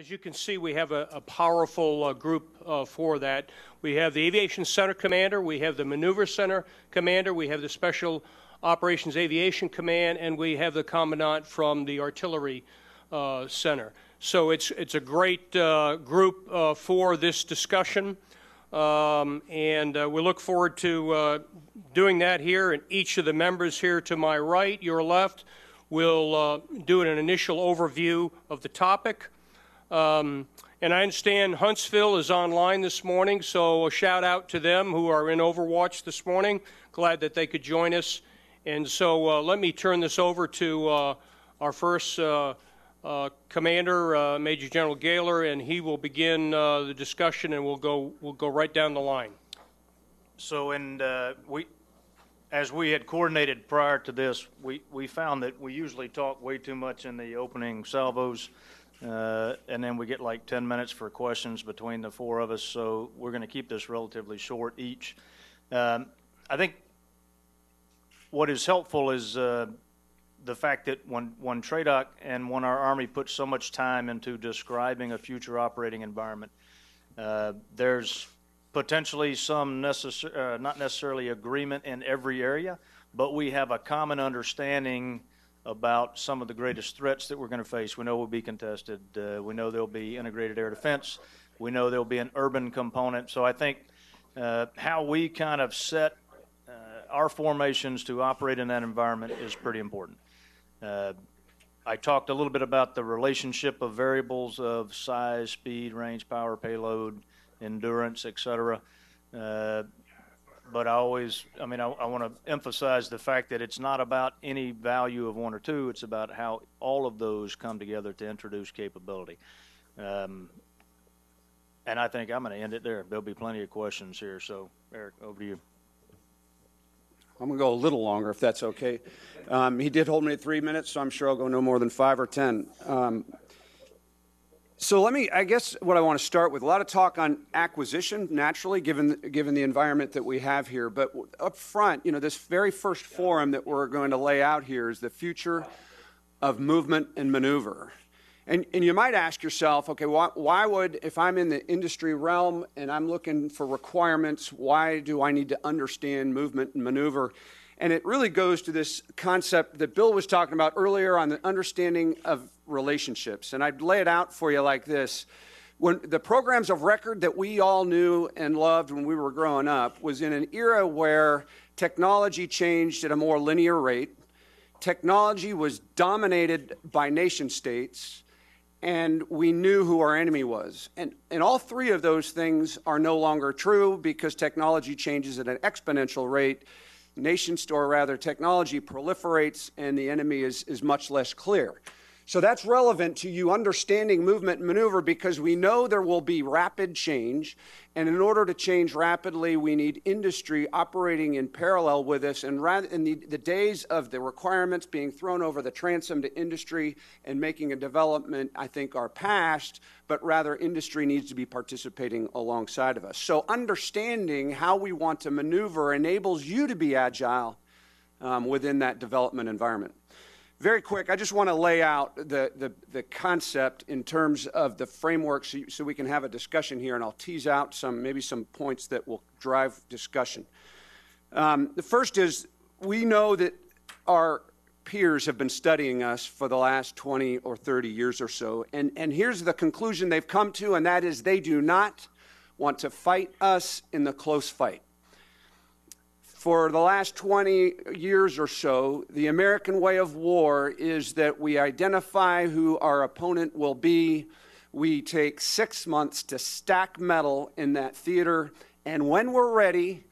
As you can see, we have a, a powerful uh, group uh, for that. We have the Aviation Center Commander, we have the Maneuver Center Commander, we have the Special Operations Aviation Command, and we have the Commandant from the Artillery uh, Center. So it's, it's a great uh, group uh, for this discussion, um, and uh, we look forward to doing that here. And each of the members here to my right, your left, will do an initial overview of the topic. Um, and I understand Huntsville is online this morning, so a shout out to them who are in Overwatch this morning. Glad that they could join us. And so uh, let me turn this over to uh, our first uh, uh commander, uh, Major General Gayler, and he will begin uh, the discussion, and we'll go we'll go right down the line. So, and we, as we had coordinated prior to this, we we found that we usually talk way too much in the opening salvos. Uh, and then we get like 10 minutes for questions between the four of us. So we're going to keep this relatively short each. Um, I think what is helpful is uh, the fact that when, when TRADOC and when our Army puts so much time into describing a future operating environment, uh, there's potentially some necessar- uh, not necessarily agreement in every area, but we have a common understanding about some of the greatest threats that we're going to face. We know will be contested. Uh, we know there'll be integrated air defense. We know there'll be an urban component. So I think uh, how we kind of set uh, our formations to operate in that environment is pretty important. Uh, I talked a little bit about the relationship of variables of size, speed, range, power, payload, endurance, etc. Uh, but I always, I mean, I, I want to emphasize the fact that it's not about any value of one or two. It's about how all of those come together to introduce capability. Um, and I think I'm going to end it there. There'll be plenty of questions here. So, Eric, over to you. I'm going to go a little longer if that's okay. Um, he did hold me at three minutes, so I'm sure I'll go no more than five or ten. Um, so let me, I guess, what I want to start with a lot of talk on acquisition, naturally, given given the environment that we have here. But up front, you know, this very first forum that we're going to lay out here is the future of movement and maneuver. And, and you might ask yourself, okay, why, why would, if I'm in the industry realm and I'm looking for requirements, why do I need to understand movement and maneuver? And it really goes to this concept that Bill was talking about earlier on the understanding of relationships. And I'd lay it out for you like this. When the programs of record that we all knew and loved when we were growing up was in an era where technology changed at a more linear rate. Technology was dominated by nation states, and we knew who our enemy was. And, and all three of those things are no longer true because technology changes at an exponential rate nation store rather technology proliferates and the enemy is, is much less clear. So that's relevant to you understanding movement and maneuver because we know there will be rapid change. And in order to change rapidly, we need industry operating in parallel with us. And rather, in the, the days of the requirements being thrown over the transom to industry and making a development, I think, are past, but rather industry needs to be participating alongside of us. So understanding how we want to maneuver enables you to be agile um, within that development environment. Very quick, I just want to lay out the, the, the concept in terms of the framework so, so, we can have a discussion here, and I'll tease out some, maybe some points that will drive discussion. Um, the first is we know that our peers have been studying us for the last 20 or 30 years or so, and, and here's the conclusion they've come to, and that is they do not want to fight us in the close fight for the last 20 years or so, the American way of war is that we identify who our opponent will be. We take six months to stack metal in that theater, and when we're ready,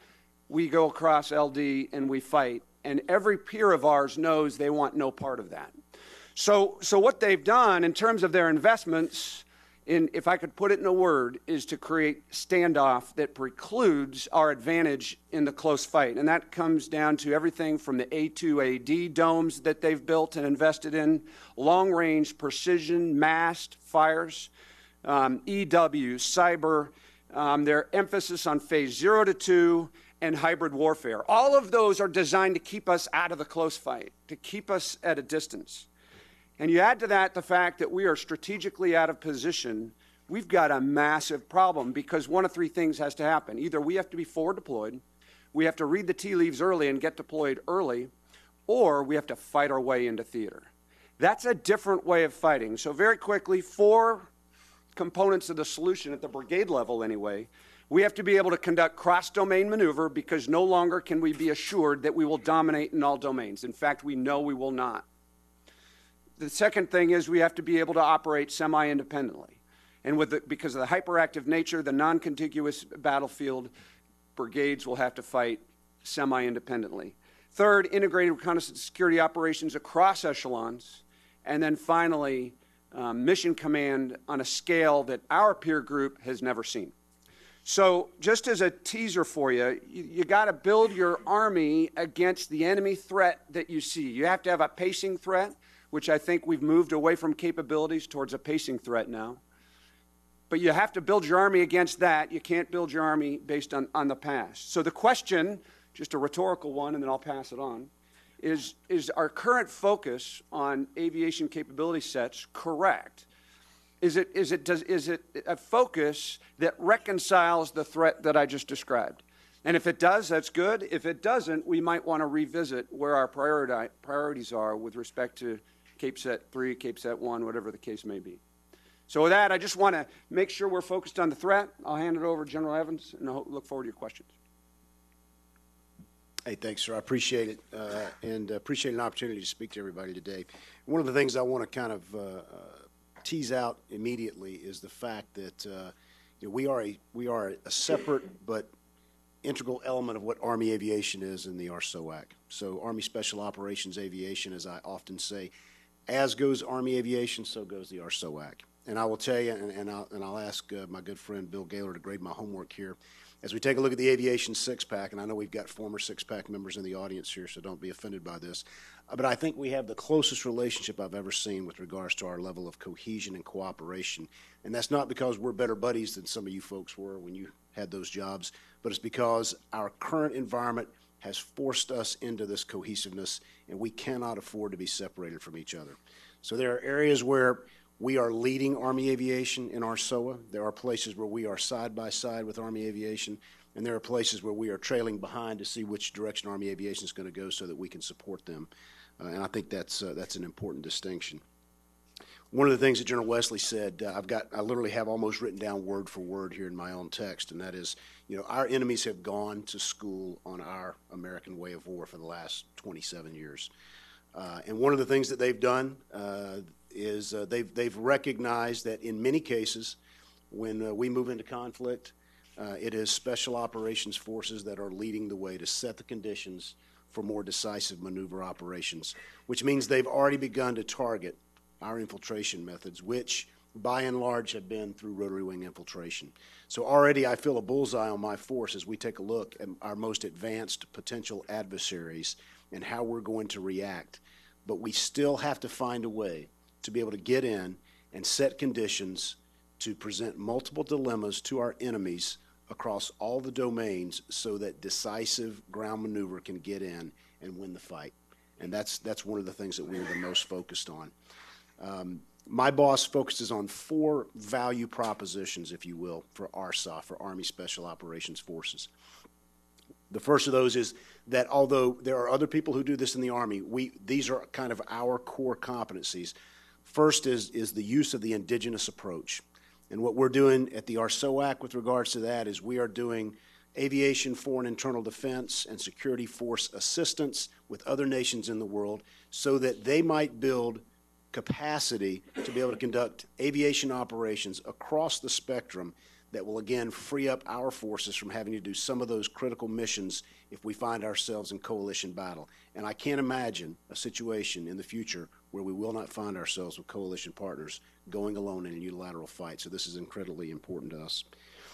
we go across LD and we fight. And every peer of ours knows they want no part of that. So, so what they've done in terms of their investments in, if I could put it in a word, is to create standoff that precludes our advantage in the close fight. And that comes down to everything from the A2AD domes that they've built and invested in, long range precision massed fires, um, EW, cyber, um, their emphasis on phase zero to two, and hybrid warfare. All of those are designed to keep us out of the close fight, to keep us at a distance. And you add to that the fact that we are strategically out of position, we've got a massive problem because one of three things has to happen. Either we have to be forward deployed, we have to read the tea leaves early and get deployed early, or we have to fight our way into theater. That's a different way of fighting. So, very quickly, four components of the solution at the brigade level, anyway. We have to be able to conduct cross domain maneuver because no longer can we be assured that we will dominate in all domains. In fact, we know we will not. The second thing is we have to be able to operate semi independently. And with the, because of the hyperactive nature, the non contiguous battlefield, brigades will have to fight semi independently. Third, integrated reconnaissance security operations across echelons. And then finally, um, mission command on a scale that our peer group has never seen. So, just as a teaser for you, you, you got to build your army against the enemy threat that you see. You have to have a pacing threat, which I think we've moved away from capabilities towards a pacing threat now. But you have to build your army against that. You can't build your army based on, on the past. So, the question, just a rhetorical one, and then I'll pass it on, is, is our current focus on aviation capability sets correct? Is it, is, it, does, is it a focus that reconciles the threat that I just described? And if it does, that's good. If it doesn't, we might want to revisit where our priority, priorities are with respect to Cape Set 3, Cape Set 1, whatever the case may be. So, with that, I just want to make sure we're focused on the threat. I'll hand it over to General Evans, and I'll look forward to your questions. Hey, thanks, sir. I appreciate it, uh, and appreciate an opportunity to speak to everybody today. One of the things I want to kind of uh, tease out immediately is the fact that uh, you know, we are a we are a separate but integral element of what Army aviation is in the ARSOAC. So, Army Special Operations Aviation, as I often say, as goes Army aviation, so goes the ARSOAC. And I will tell you, and, and, I'll, and I'll ask uh, my good friend Bill Gayler to grade my homework here as we take a look at the aviation six pack, and I know we've got former six pack members in the audience here, so don't be offended by this. Uh, but I think we have the closest relationship I've ever seen with regards to our level of cohesion and cooperation. And that's not because we're better buddies than some of you folks were when you had those jobs, but it's because our current environment has forced us into this cohesiveness, and we cannot afford to be separated from each other. So there are areas where we are leading Army Aviation in our SOA. There are places where we are side by side with Army Aviation, and there are places where we are trailing behind to see which direction Army Aviation is going to go so that we can support them. Uh, and I think that's, uh, that's an important distinction. One of the things that General Wesley said, uh, I've got, I literally have almost written down word for word here in my own text, and that is, you know, our enemies have gone to school on our American way of war for the last 27 years. Uh, and one of the things that they've done, uh, is uh, they've, they've recognized that in many cases, when uh, we move into conflict, uh, it is special operations forces that are leading the way to set the conditions for more decisive maneuver operations, which means they've already begun to target our infiltration methods, which by and large have been through rotary wing infiltration. So already I feel a bullseye on my force as we take a look at our most advanced potential adversaries and how we're going to react. But we still have to find a way to be able to get in and set conditions to present multiple dilemmas to our enemies across all the domains so that decisive ground maneuver can get in and win the fight. And that's, that's one of the things that we're the most focused on. Um, my boss focuses on four value propositions, if you will, for ARSOF, for Army Special Operations Forces. The first of those is that although there are other people who do this in the Army, we, these are kind of our core competencies. First is, is the use of the indigenous approach. And what we're doing at the ARSOAC with regards to that is we are doing aviation, foreign internal defense, and security force assistance with other nations in the world so that they might build capacity to be able to conduct aviation operations across the spectrum that will again free up our forces from having to do some of those critical missions if we find ourselves in coalition battle. And I can't imagine a situation in the future where we will not find ourselves with coalition partners going alone in a unilateral fight. So this is incredibly important to us.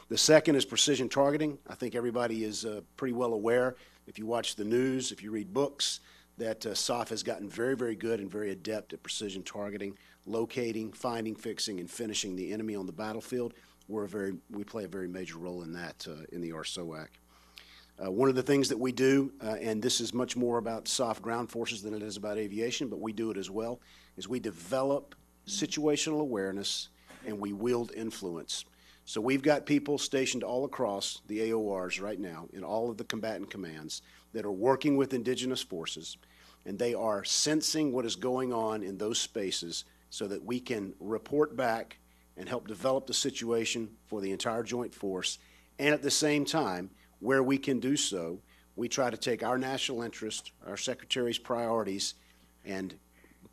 The second is precision targeting. I think everybody is uh, pretty well aware, if you watch the news, if you read books, that uh, SOF has gotten very, very good and very adept at precision targeting, locating, finding, fixing, and finishing the enemy on the battlefield. We're a very, we play a very major role in that uh, in the ARSOAC. Uh, one of the things that we do, uh, and this is much more about SOF ground forces than it is about aviation, but we do it as well, is we develop situational awareness and we wield influence. So we've got people stationed all across the AORs right now in all of the combatant commands that are working with indigenous forces, and they are sensing what is going on in those spaces so that we can report back and help develop the situation for the entire joint force. And at the same time, where we can do so, we try to take our national interest, our secretary's priorities, and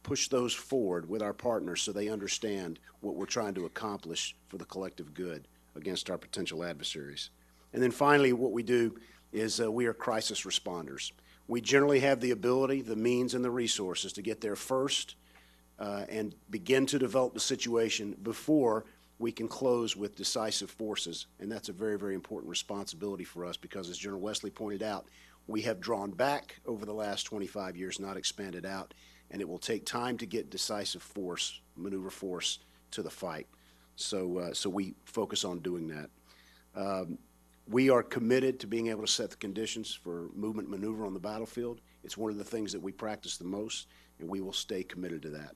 push those forward with our partners so they understand what we're trying to accomplish for the collective good against our potential adversaries. And then finally, what we do is uh, we are crisis responders. We generally have the ability, the means, and the resources to get there first uh, and begin to develop the situation before we can close with decisive forces. And that's a very, very important responsibility for us because, as General Wesley pointed out, we have drawn back over the last 25 years, not expanded out, and it will take time to get decisive force, maneuver force, to the fight. So, uh, so we focus on doing that. Um, we are committed to being able to set the conditions for movement maneuver on the battlefield. It's one of the things that we practice the most, and we will stay committed to that.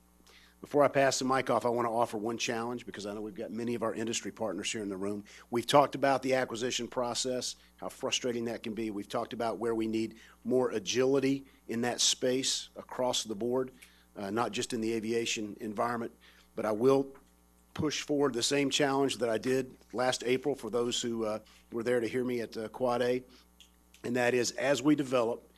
Before I pass the mic off, I want to offer one challenge because I know we've got many of our industry partners here in the room. We've talked about the acquisition process, how frustrating that can be. We've talked about where we need more agility in that space across the board, uh, not just in the aviation environment. But I will push forward the same challenge that I did last April for those who uh, were there to hear me at uh, Quad A, and that is as we develop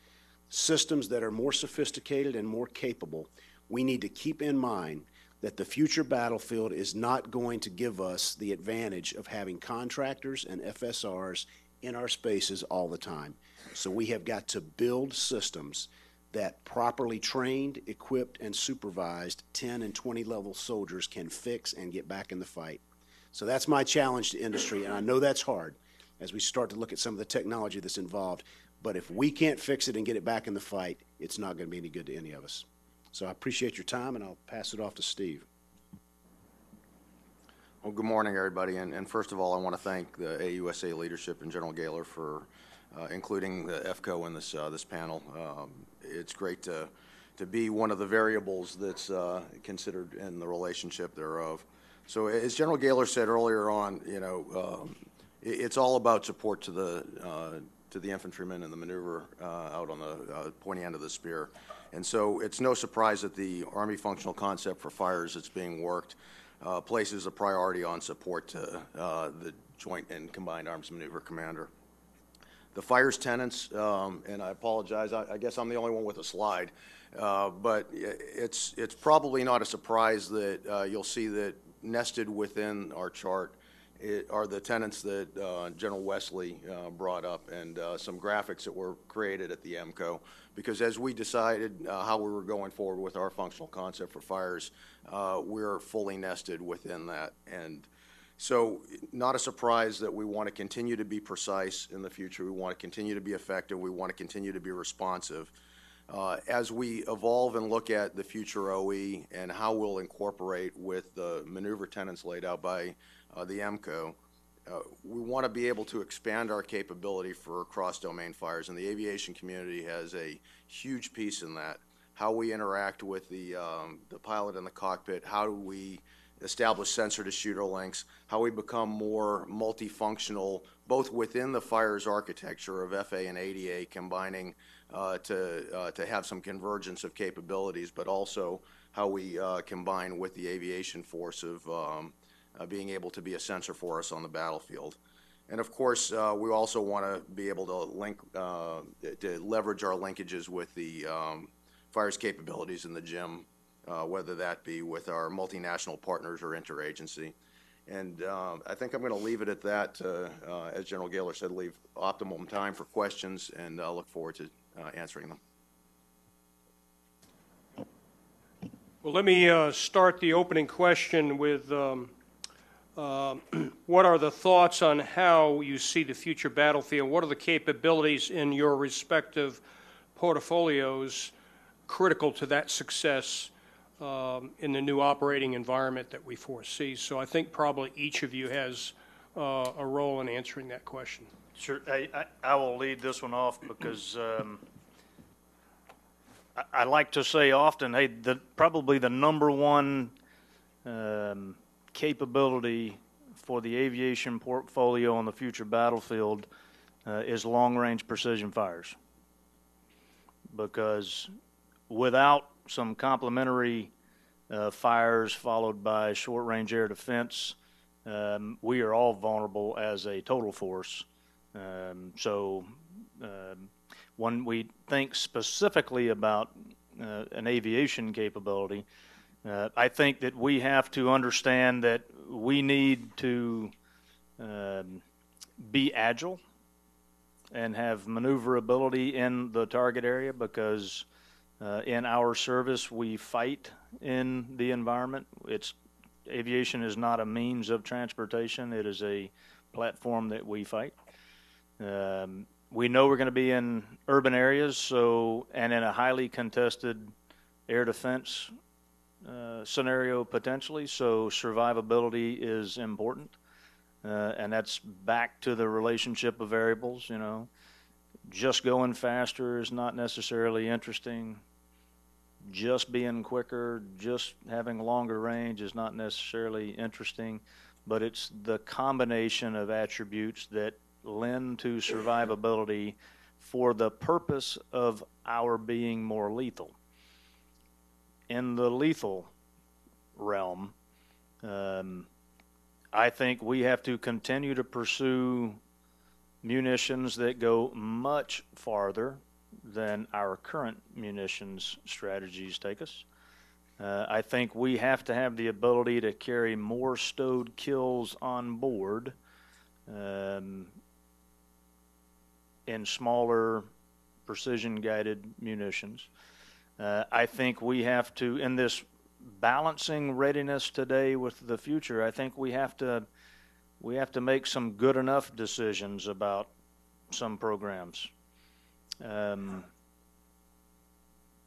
systems that are more sophisticated and more capable, we need to keep in mind that the future battlefield is not going to give us the advantage of having contractors and FSRs in our spaces all the time. So we have got to build systems that properly trained, equipped, and supervised 10 and 20 level soldiers can fix and get back in the fight. So that's my challenge to industry, and I know that's hard as we start to look at some of the technology that's involved. But if we can't fix it and get it back in the fight, it's not going to be any good to any of us. So I appreciate your time, and I'll pass it off to Steve. Well, good morning, everybody. And, and first of all, I want to thank the AUSA leadership and General Gayler for uh, including the FCO in this uh, this panel. Um, it's great to to be one of the variables that's uh, considered in the relationship thereof. So, as General Gayler said earlier on, you know, um, it, it's all about support to the uh, to the infantrymen and the maneuver uh, out on the uh, pointy end of the spear. And so, it's no surprise that the Army functional concept for fires that's being worked uh, places a priority on support to uh, the Joint and Combined Arms Maneuver Commander. The fires tenants, um, and I apologize, I, I, guess I'm the only one with a slide, uh, but it's, it's probably not a surprise that uh, you'll see that nested within our chart it, are the tenants that uh, General Wesley uh, brought up and some graphics that were created at the MCO because as we decided uh, how we were going forward with our functional concept for fires, uh, we're fully nested within that. And so not a surprise that we want to continue to be precise in the future. We want to continue to be effective. We want to continue to be responsive. Uh, as we evolve and look at the future OE and how we'll incorporate with the maneuver tenants laid out by uh, the MCO, uh, we want to be able to expand our capability for cross-domain fires, and the aviation community has a huge piece in that. How we interact with the, um, the pilot in the cockpit, how do we establish sensor-to-shooter links, how we become more multifunctional, both within the fires architecture of FA and ADA, combining uh, to, uh, to have some convergence of capabilities, but also how we uh, combine with the aviation force of um, being able to be a sensor for us on the battlefield. And of course, we also want to be able to link, to leverage our linkages with the um, fires capabilities in the uh, whether that be with our multinational partners or interagency. And uh, I think I'm going to leave it at that. Uh, as General Gayler said, leave optimum time for questions, and I look forward to answering them. Well, let me start the opening question with um, um, what are the thoughts on how you see the future battlefield? What are the capabilities in your respective portfolios critical to that success um, in the new operating environment that we foresee? So I think probably each of you has uh, a role in answering that question. Sure. I, I, I will lead this one off because um, I, I like to say often, hey, the, probably the number one um, capability for the aviation portfolio on the future battlefield uh, is long-range precision fires. Because without some complementary uh, fires followed by short-range air defense, um, we are all vulnerable as a total force. Um, so um, when we think specifically about uh, an aviation capability, uh, I think that we have to understand that we need to um, be agile and have maneuverability in the target area because uh, in our service we fight in the environment. It's aviation is not a means of transportation; it is a platform that we fight. Um, we know we're going to be in urban areas, so and in a highly contested air defense uh, scenario potentially. So survivability is important, uh, and that's back to the relationship of variables. You know, just going faster is not necessarily interesting. Just being quicker, just having longer range is not necessarily interesting, but it's the combination of attributes that lend to survivability for the purpose of our being more lethal. In the lethal realm, um, I think we have to continue to pursue munitions that go much farther than our current munitions strategies take us. Uh, I think we have to have the ability to carry more stowed kills on board um, in smaller precision guided munitions. Uh, I think we have to, in this balancing readiness today with the future, I think we have to we have to make some good enough decisions about some programs. Um,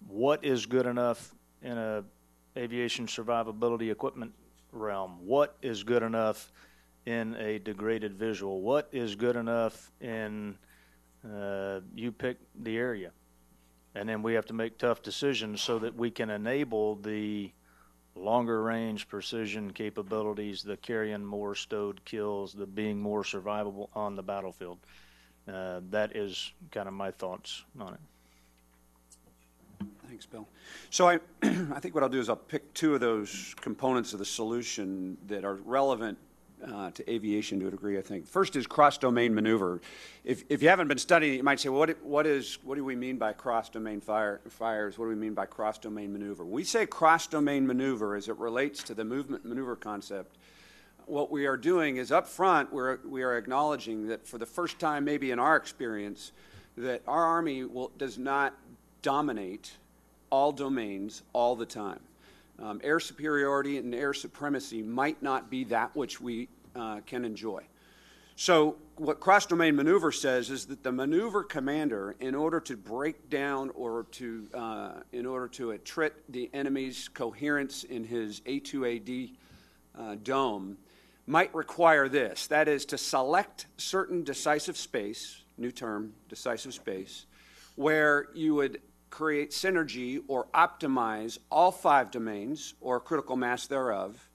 what is good enough in a aviation survivability equipment realm? What is good enough in a degraded visual? What is good enough in uh, you pick the area. And then we have to make tough decisions so that we can enable the longer range precision capabilities, the carrying more stowed kills, the being more survivable on the battlefield. Uh, that is kind of my thoughts on it. Thanks, Bill. So I, I think what I'll do is I'll pick two of those components of the solution that are relevant uh, to aviation to a degree, I think. First is cross-domain maneuver. If, if you haven't been studying you might say, well, what, what, is, what do we mean by cross-domain fire, fires? What do we mean by cross-domain maneuver? When we say cross-domain maneuver as it relates to the movement maneuver concept, what we are doing is up front, we're, we are acknowledging that for the first time maybe in our experience, that our Army will, does not dominate all domains all the time. Um, air superiority and air supremacy might not be that which we uh, can enjoy. So, what cross domain maneuver says is that the maneuver commander, in order to break down or to, uh, in order to attrit the enemy's coherence in his A2AD uh, dome, might require this that is, to select certain decisive space, new term, decisive space, where you would create synergy or optimize all five domains or critical mass thereof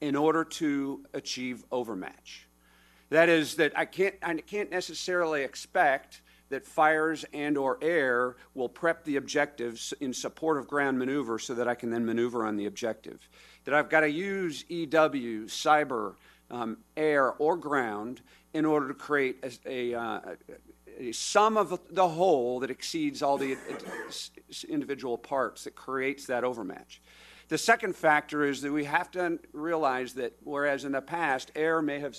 in order to achieve overmatch. That is that I can't, I can't necessarily expect that fires and or air will prep the objectives in support of ground maneuver so that I can then maneuver on the objective. That I've got to use EW, cyber, um, air, or ground in order to create a, a, uh, sum of the whole that exceeds all the uh, individual parts that creates that overmatch. The second factor is that we have to realize that whereas in the past air may have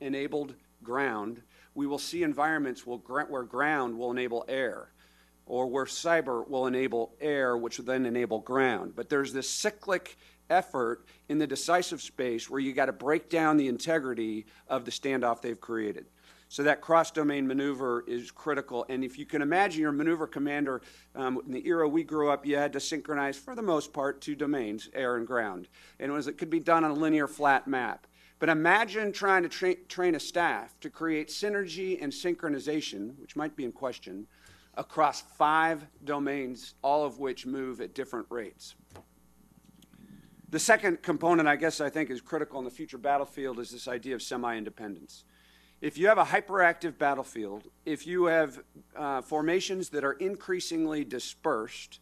enabled ground, we will see environments where ground will enable air, or where cyber will enable air, which will then enable ground. But there's this cyclic effort in the decisive space where you got to break down the integrity of the standoff they've created. So that cross-domain maneuver is critical. And if you can imagine your maneuver commander, um, in the era we grew up, you had to synchronize, for the most part, two domains, air and ground. And it, was, it could be done on a linear flat map. But imagine trying to tra train a staff to create synergy and synchronization, which might be in question, across five domains, all of which move at different rates. The second component, I guess, I think is critical in the future battlefield is this idea of semi independence. If you have a hyperactive battlefield, if you have uh, formations that are increasingly dispersed,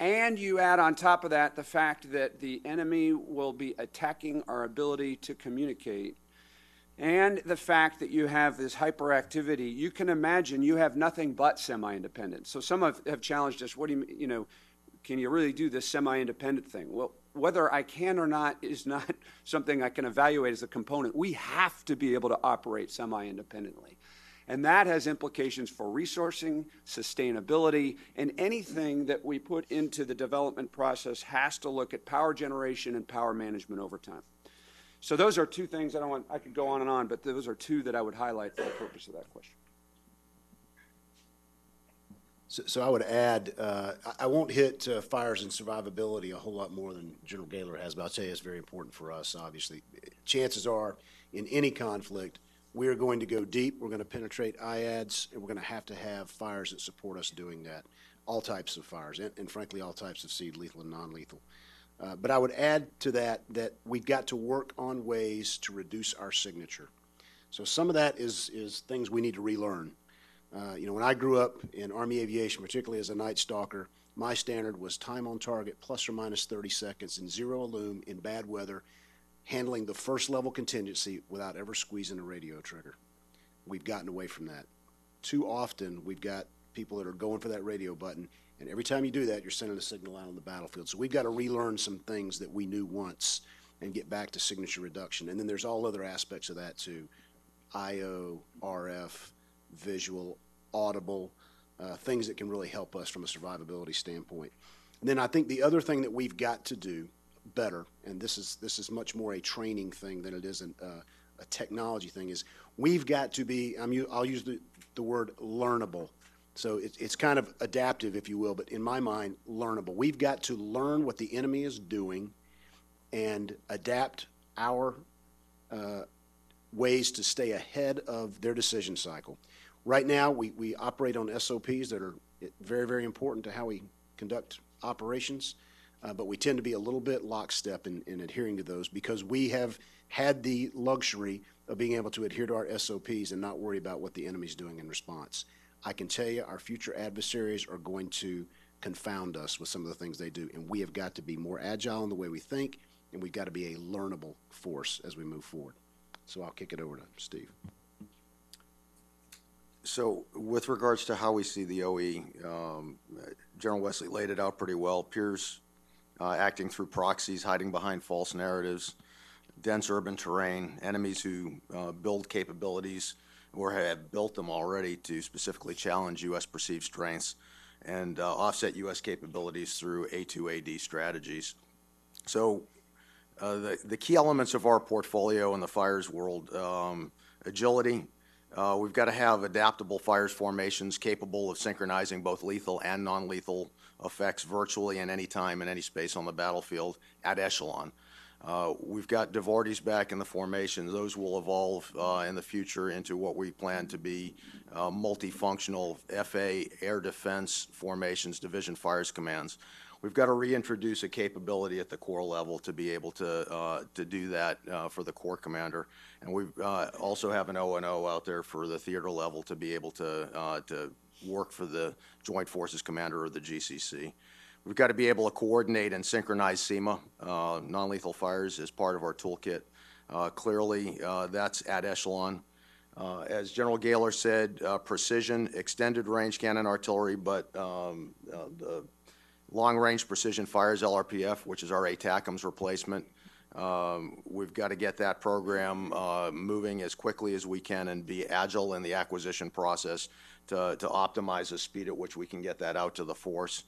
and you add on top of that the fact that the enemy will be attacking our ability to communicate, and the fact that you have this hyperactivity, you can imagine you have nothing but semi-independent. So some have, have challenged us, what do you, you know, can you really do this semi-independent thing? Well, whether I can or not is not something I can evaluate as a component. We have to be able to operate semi-independently. And that has implications for resourcing, sustainability, and anything that we put into the development process has to look at power generation and power management over time. So those are two things I don't want, I could go on and on, but those are two that I would highlight for the purpose of that question. So, so I would add, uh, I, won't hit uh, fires and survivability a whole lot more than General Gayler has, but I'll tell you it's very important for us, obviously. Chances are, in any conflict, we are going to go deep, we're going to penetrate IADS, and we're going to have to have fires that support us doing that. All types of fires, and, and frankly, all types of SEAD, lethal and non-lethal. Uh, but I would add to that that we've got to work on ways to reduce our signature. So some of that is, is things we need to relearn. Uh, you know, when I grew up in Army aviation, particularly as a night stalker, my standard was time on target plus or minus 30 seconds in zero illume in bad weather, handling the first level contingency without ever squeezing a radio trigger. We've gotten away from that. Too often, we've got people that are going for that radio button, and every time you do that, you're sending a signal out on the battlefield. So we've got to relearn some things that we knew once and get back to signature reduction. And then there's all other aspects of that too. IO, RF, visual, audible, uh, things that can really help us from a survivability standpoint. And then I think the other thing that we've got to do better, and this is this is much more a training thing than it is an, uh, a technology thing, is we've got to be. I'm, I'll use the, the word learnable. So it, it's kind of adaptive, if you will, but in my mind, learnable. We've got to learn what the enemy is doing and adapt our uh, ways to stay ahead of their decision cycle. Right now, we, we operate on SOPs that are very, very important to how we conduct operations, uh, but we tend to be a little bit lockstep in, in adhering to those because we have had the luxury of being able to adhere to our SOPs and not worry about what the enemy's doing in response. I can tell you our future adversaries are going to confound us with some of the things they do, and we have got to be more agile in the way we think, and we've got to be a learnable force as we move forward. So I'll kick it over to Steve. So with regards to how we see the OE, um, General Wesley laid it out pretty well. Peers uh, acting through proxies, hiding behind false narratives, dense urban terrain, enemies who uh, build capabilities or have built them already to specifically challenge U.S. perceived strengths and uh, offset U.S. capabilities through A2AD strategies. So the, the key elements of our portfolio in the fires world, um, agility, uh, we've got to have adaptable fires formations capable of synchronizing both lethal and non-lethal effects virtually in any time in any space on the battlefield at echelon. Uh, we've got DIVARTYs back in the formation. Those will evolve uh, in the future into what we plan to be uh, multifunctional FA air defense formations, division fires commands. We've got to reintroduce a capability at the corps level to be able to uh, to do that uh, for the corps commander, and we uh, also have an O and O out there for the theater level to be able to to work for the Joint Forces Commander or the GCC. We've got to be able to coordinate and synchronize CEMA, uh, non-lethal fires, as part of our toolkit. Uh, clearly, uh, that's at echelon. Uh, as General Gayler said, uh, precision, extended range cannon artillery, but um, uh, the long-range precision fires LRPF, which is our ATACMS replacement. Um, we've got to get that program moving as quickly as we can and be agile in the acquisition process to, to optimize the speed at which we can get that out to the force.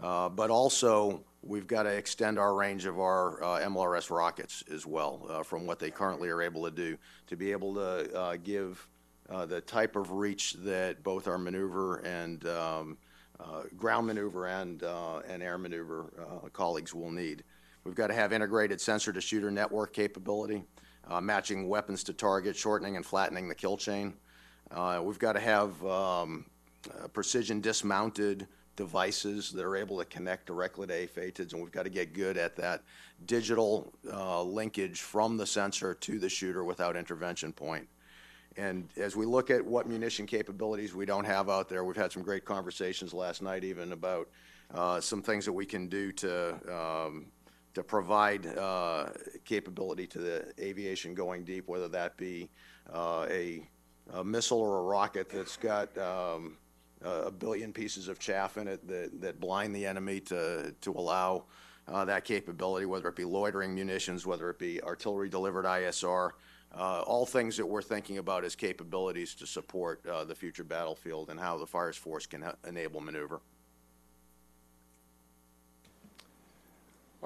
Uh, but also, we've got to extend our range of our uh, MLRS rockets as well uh, from what they currently are able to do to be able to uh, give uh, the type of reach that both our maneuver and um, uh, ground maneuver and, and air maneuver colleagues will need. We've got to have integrated sensor to shooter network capability, matching weapons to target, shortening and flattening the kill chain. we've got to have um, uh, precision dismounted devices that are able to connect directly to AFATDS, and we've got to get good at that digital uh, linkage from the sensor to the shooter without intervention point. And as we look at what munition capabilities we don't have out there, we've had some great conversations last night even about uh, some things that we can do to um, to provide uh, capability to the aviation going deep, whether that be uh, a, a missile or a rocket that's got um, a billion pieces of chaff in it that, that blind the enemy to, to allow uh, that capability, whether it be loitering munitions, whether it be artillery delivered ISR, uh, all things that we're thinking about as capabilities to support uh, the future battlefield and how the Fires Force can ha- enable maneuver.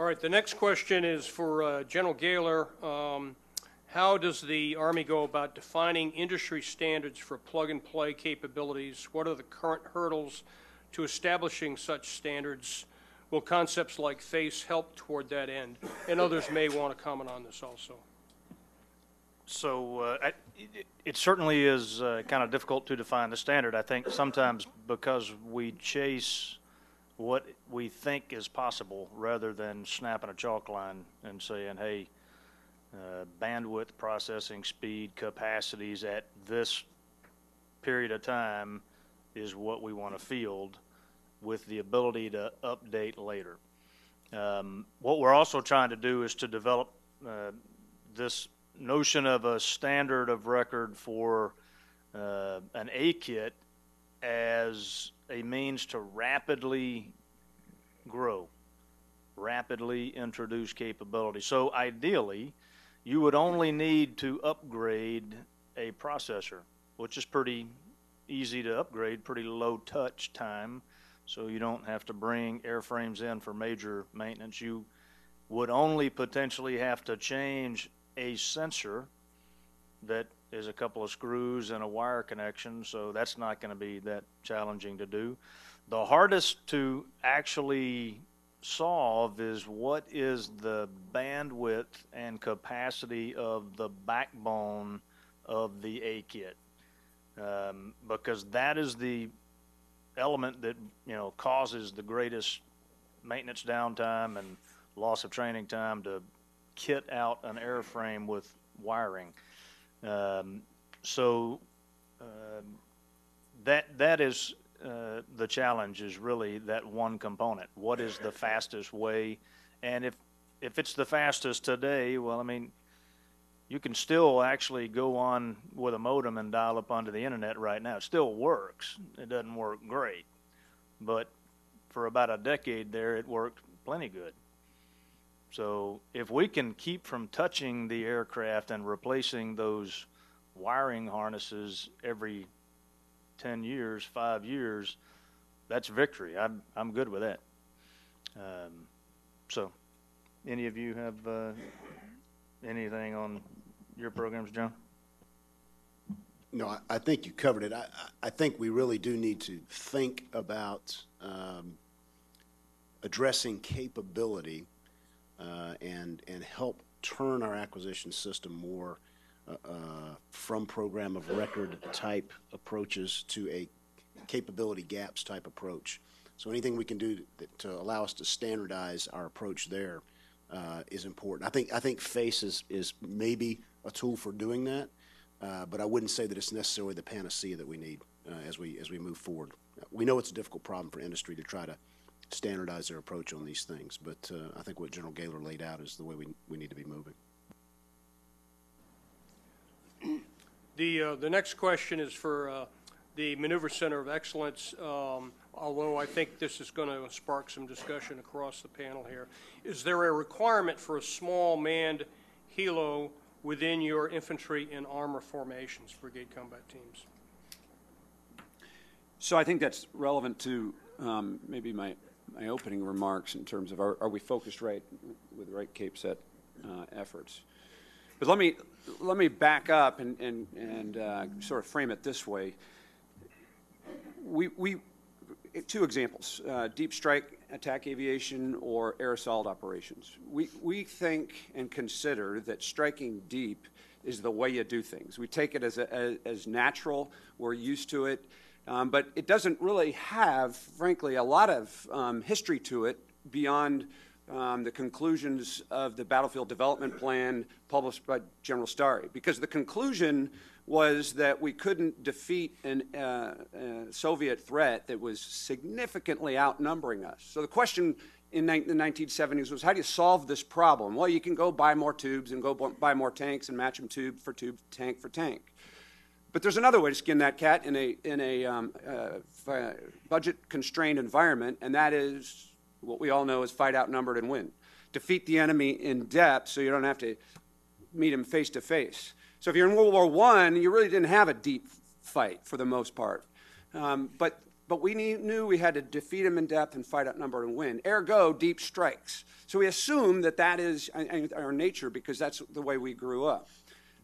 All right, the next question is for uh, General Gayler. Um, How does the Army go about defining industry standards for plug-and-play capabilities? What are the current hurdles to establishing such standards? Will concepts like FACE help toward that end? And others may want to comment on this also. So uh, I- it- it certainly is uh, kind of difficult to define the standard. I think sometimes because we chase what we think is possible rather than snapping a chalk line and saying, hey, uh, bandwidth, processing speed, capacities at this period of time is what we want to field with the ability to update later. Um, what we're also trying to do is to develop uh, this notion of a standard of record for uh, an A kit as a means to rapidly grow, rapidly introduce capability. So ideally, you would only need to upgrade a processor, which is pretty easy to upgrade, pretty low touch time. So you don't have to bring airframes in for major maintenance. You would only potentially have to change a sensor that is a couple of screws and a wire connection, so that's not going to be that challenging to do. The hardest to actually solve is what is the bandwidth and capacity of the backbone of the A kit. Um, because that is the element that, you know, causes the greatest maintenance downtime and loss of training time to kit out an airframe with wiring. Um, so um, that that is uh, the challenge is really that one component. What is the fastest way? And if if it's the fastest today, well, I mean, you can still actually go on with a modem and dial up onto the internet right now. It still works. It doesn't work great, but for about a decade there, it worked plenty good. So if we can keep from touching the aircraft and replacing those wiring harnesses every 10 years, five years, that's victory. I'm, I'm good with that. Um, so, any of you have uh, anything on your programs, John? No, I, I think you covered it. I, I think we really do need to think about um, addressing capability uh, and, and help turn our acquisition system more uh, uh, from program of record type approaches to a capability gaps type approach. So anything we can do that, to allow us to standardize our approach there uh, is important. I think I think FACE is, is maybe a tool for doing that, uh, but I wouldn't say that it's necessarily the panacea that we need uh, as we as we move forward. We know it's a difficult problem for industry to try to standardize their approach on these things, but uh, I think what General Gayler laid out is the way we, we need to be moving. The, uh, the next question is for uh, the Maneuver Center of Excellence, um, although I think this is going to spark some discussion across the panel here. Is there a requirement for a small manned helo within your infantry and armor formations, brigade combat teams? So I think that's relevant to um, maybe my, my opening remarks in terms of are, are we focused right with the right Cape Set uh, efforts? But let me let me back up and and and uh, sort of frame it this way. We we two examples: uh, deep strike attack aviation or air assault operations. We we think and consider that striking deep is the way you do things. We take it as a, as, as natural. We're used to it. Um, but it doesn't really have, frankly, a lot of um, history to it beyond um, the conclusions of the battlefield development plan published by General Starry. Because the conclusion was that we couldn't defeat an, uh, uh, Soviet threat that was significantly outnumbering us. So the question in the 1970s was how do you solve this problem? Well, you can go buy more tubes and go buy more tanks and match them tube for tube, tank for tank. But there's another way to skin that cat in a, in a um, uh, budget constrained environment, and that is what we all know is fight outnumbered and win. Defeat the enemy in depth so you don't have to meet him face to face. So if you're in World War I, you really didn't have a deep fight for the most part. Um, but, but we knew we had to defeat him in depth and fight outnumbered and win. Ergo, deep strikes. So we assume that that is our nature because that's the way we grew up.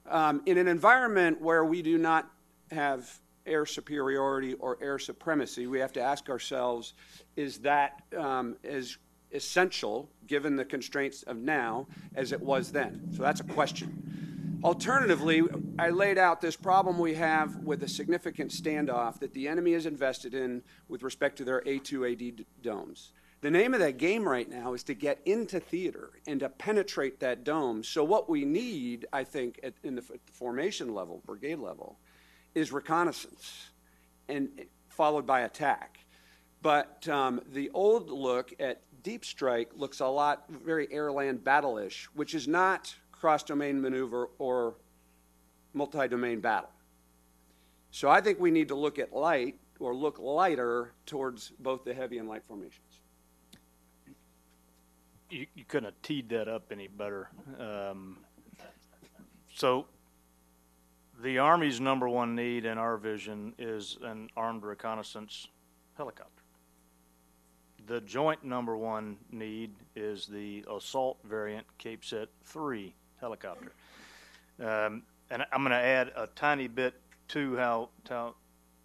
Um, in an environment where we do not have air superiority or air supremacy, we have to ask ourselves, is that um, as essential, given the constraints of now, as it was then? So that's a question. Alternatively, I laid out this problem we have with a significant standoff that the enemy is invested in with respect to their A2AD domes. The name of that game right now is to get into theater and to penetrate that dome. So, what we need, I think, at, in the formation level, brigade level, is reconnaissance and followed by attack. But um, the old look at deep strike looks a lot very air land battle ish, which is not cross domain maneuver or multi domain battle. So I think we need to look at light or look lighter towards both the heavy and light formations. You, you couldn't have teed that up any better. Um, so the Army's number one need in our vision is an armed reconnaissance helicopter. The joint number one need is the assault variant Cape Set 3 helicopter. Um, and I'm going to add a tiny bit to how, how,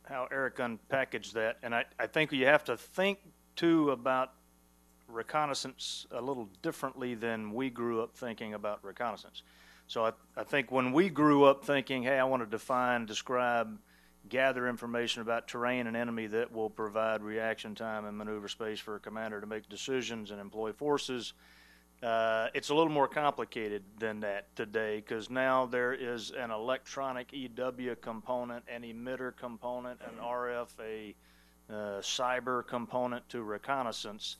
how Eric unpackaged that. And I, I think you have to think, too, about reconnaissance a little differently than we grew up thinking about reconnaissance. So I, I think when we grew up thinking, hey, I want to define, describe, gather information about terrain and enemy that will provide reaction time and maneuver space for a commander to make decisions and employ forces, uh, it's a little more complicated than that today because now there is an electronic EW component, an emitter component, an RF, a uh, cyber component to reconnaissance.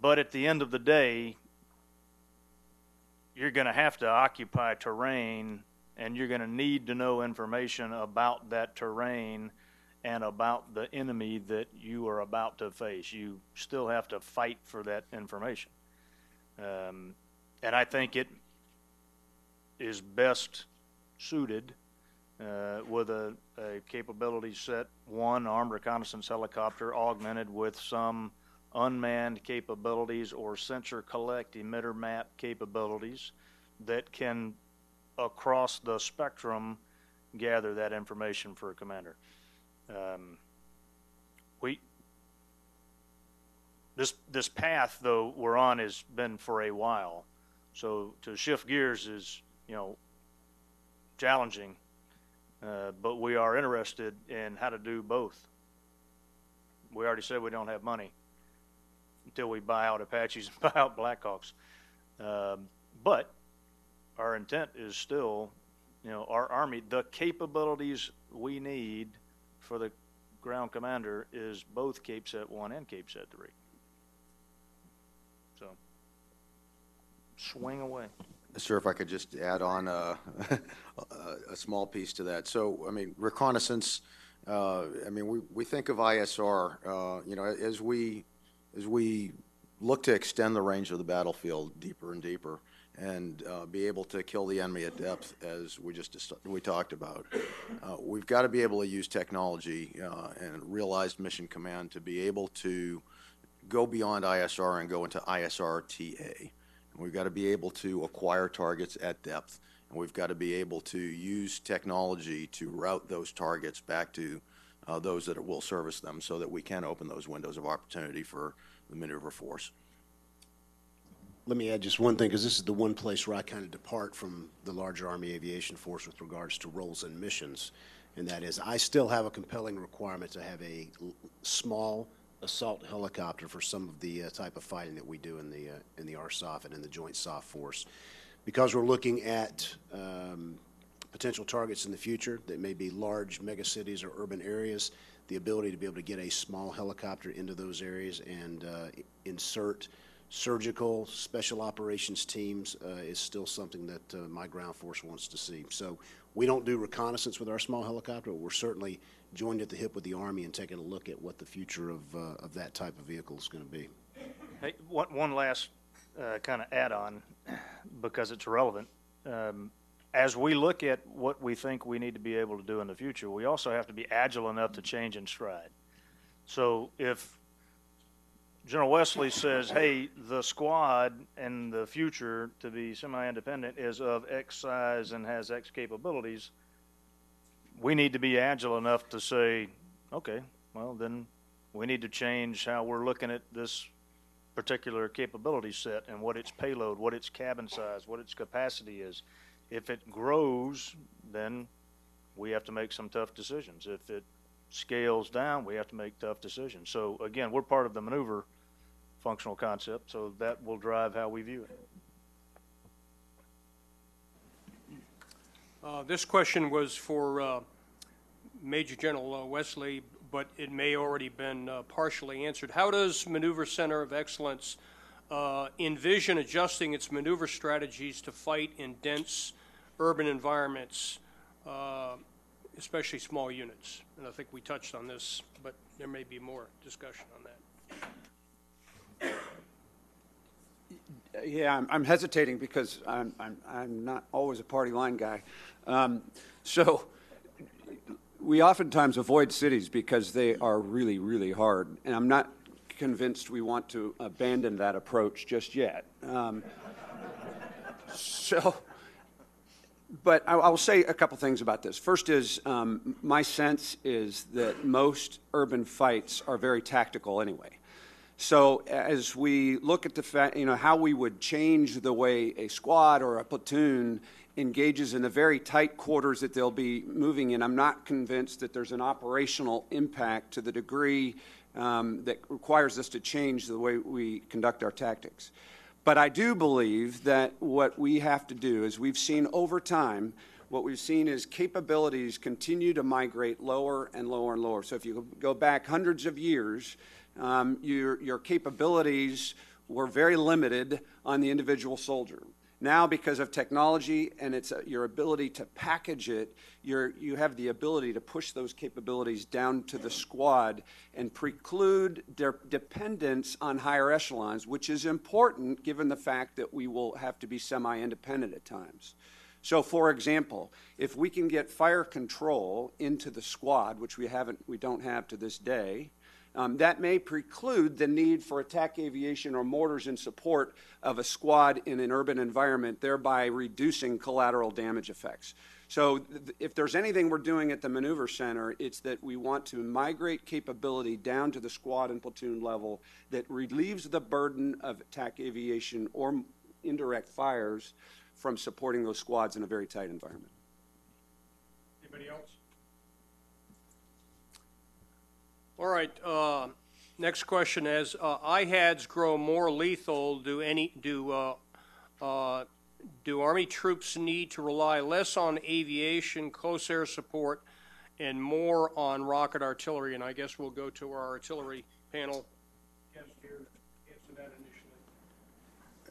But at the end of the day, you're going to have to occupy terrain and you're going to need to know information about that terrain and about the enemy that you are about to face. You still have to fight for that information. Um, and I think it is best suited uh, with a, a capability set one armed reconnaissance helicopter augmented with some unmanned capabilities or sensor collect emitter map capabilities that can across the spectrum gather that information for a commander. Um, we this this path though we're on has been for a while, so to shift gears is you know challenging, uh, but we are interested in how to do both. We already said we don't have money until we buy out Apaches and buy out Blackhawks. Um, but our intent is still, you know, our Army, the capabilities we need for the ground commander is both Cape Set 1 and Cape Set 3. So, swing away. Sir, if I could just add on uh, a small piece to that. So, I mean, reconnaissance, uh, I mean, we, we think of ISR, uh, you know, as we as we look to extend the range of the battlefield deeper and deeper and uh, be able to kill the enemy at depth, as we just we talked about. Uh, we've got to be able to use technology uh, and realized mission command to be able to go beyond ISR and go into ISRTA. And we've got to be able to acquire targets at depth, and we've got to be able to use technology to route those targets back to uh, those that will service them so that we can open those windows of opportunity for the maneuver force. let me add just one thing, because this is the one place where I kind of depart from the larger Army Aviation Force with regards to roles and missions. And that is, I still have a compelling requirement to have a small assault helicopter for some of the uh, type of fighting that we do in the, uh, in the ARSOF and in the Joint SOF Force. Because we're looking at um, potential targets in the future that may be large megacities or urban areas, the ability to be able to get a small helicopter into those areas and uh, insert surgical special operations teams uh, is still something that uh, my ground force wants to see. So we don't do reconnaissance with our small helicopter. but We're certainly joined at the hip with the Army and taking a look at what the future of, uh, of that type of vehicle is going to be. Hey, one, one last uh, kind of add-on, because it's relevant. Um, As we look at what we think we need to be able to do in the future, we also have to be agile enough to change in stride. So if General Wesley says, hey, the squad in the future to be semi-independent is of X size and has X capabilities, we need to be agile enough to say, okay, well, then we need to change how we're looking at this particular capability set and what its payload, what its cabin size, what its capacity is. If it grows, then we have to make some tough decisions. If it scales down, we have to make tough decisions. So again, we're part of the maneuver functional concept, so that will drive how we view it. Uh, This question was for uh, Major General uh, Wesley, but it may already been uh, partially answered. How does Maneuver Center of Excellence uh, envision adjusting its maneuver strategies to fight in dense urban environments, uh, especially small units? And I think we touched on this, but there may be more discussion on that. Yeah, I'm, I'm hesitating because I'm, I'm, I'm not always a party line guy. Um, so we oftentimes avoid cities because they are really, really hard. And I'm not convinced we want to abandon that approach just yet. Um, so, but I, I will say a couple things about this. First is um, my sense is that most urban fights are very tactical anyway. So as we look at the fact, you know, how we would change the way a squad or a platoon engages in the very tight quarters that they'll be moving in, I'm not convinced that there's an operational impact to the degree um, that requires us to change the way we conduct our tactics. But I do believe that what we have to do is we've seen over time, what we've seen is capabilities continue to migrate lower and lower and lower. So if you go back hundreds of years, um, your, your capabilities were very limited on the individual soldier. Now, because of technology and it's uh, your ability to package it, you're, you have the ability to push those capabilities down to the squad and preclude their dependence on higher echelons, which is important given the fact that we will have to be semi-independent at times. So, for example, if we can get fire control into the squad, which we haven't, we don't have to this day, um, that may preclude the need for attack aviation or mortars in support of a squad in an urban environment, thereby reducing collateral damage effects. So, th- if there's anything we're doing at the Maneuver Center, it's that we want to migrate capability down to the squad and platoon level that relieves the burden of attack aviation or m- indirect fires from supporting those squads in a very tight environment. Anybody else? All right, uh, next question is, uh, IADS grow more lethal, do any, do, uh, uh, do Army troops need to rely less on aviation, close air support, and more on rocket artillery? And I guess we'll go to our artillery panel. Guest here, answer that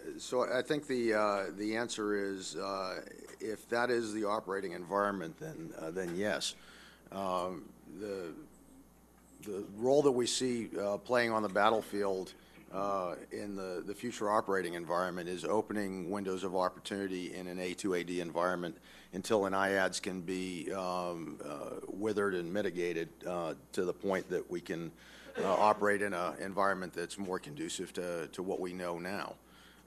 initially. So I think the, uh, the answer is, uh, if that is the operating environment, then, uh, then yes. Um, The, the role that we see uh, playing on the battlefield uh, in the, the future operating environment is opening windows of opportunity in an A2AD environment until an IADS can be um, uh, withered and mitigated uh, to the point that we can uh, operate in an environment that's more conducive to, to what we know now.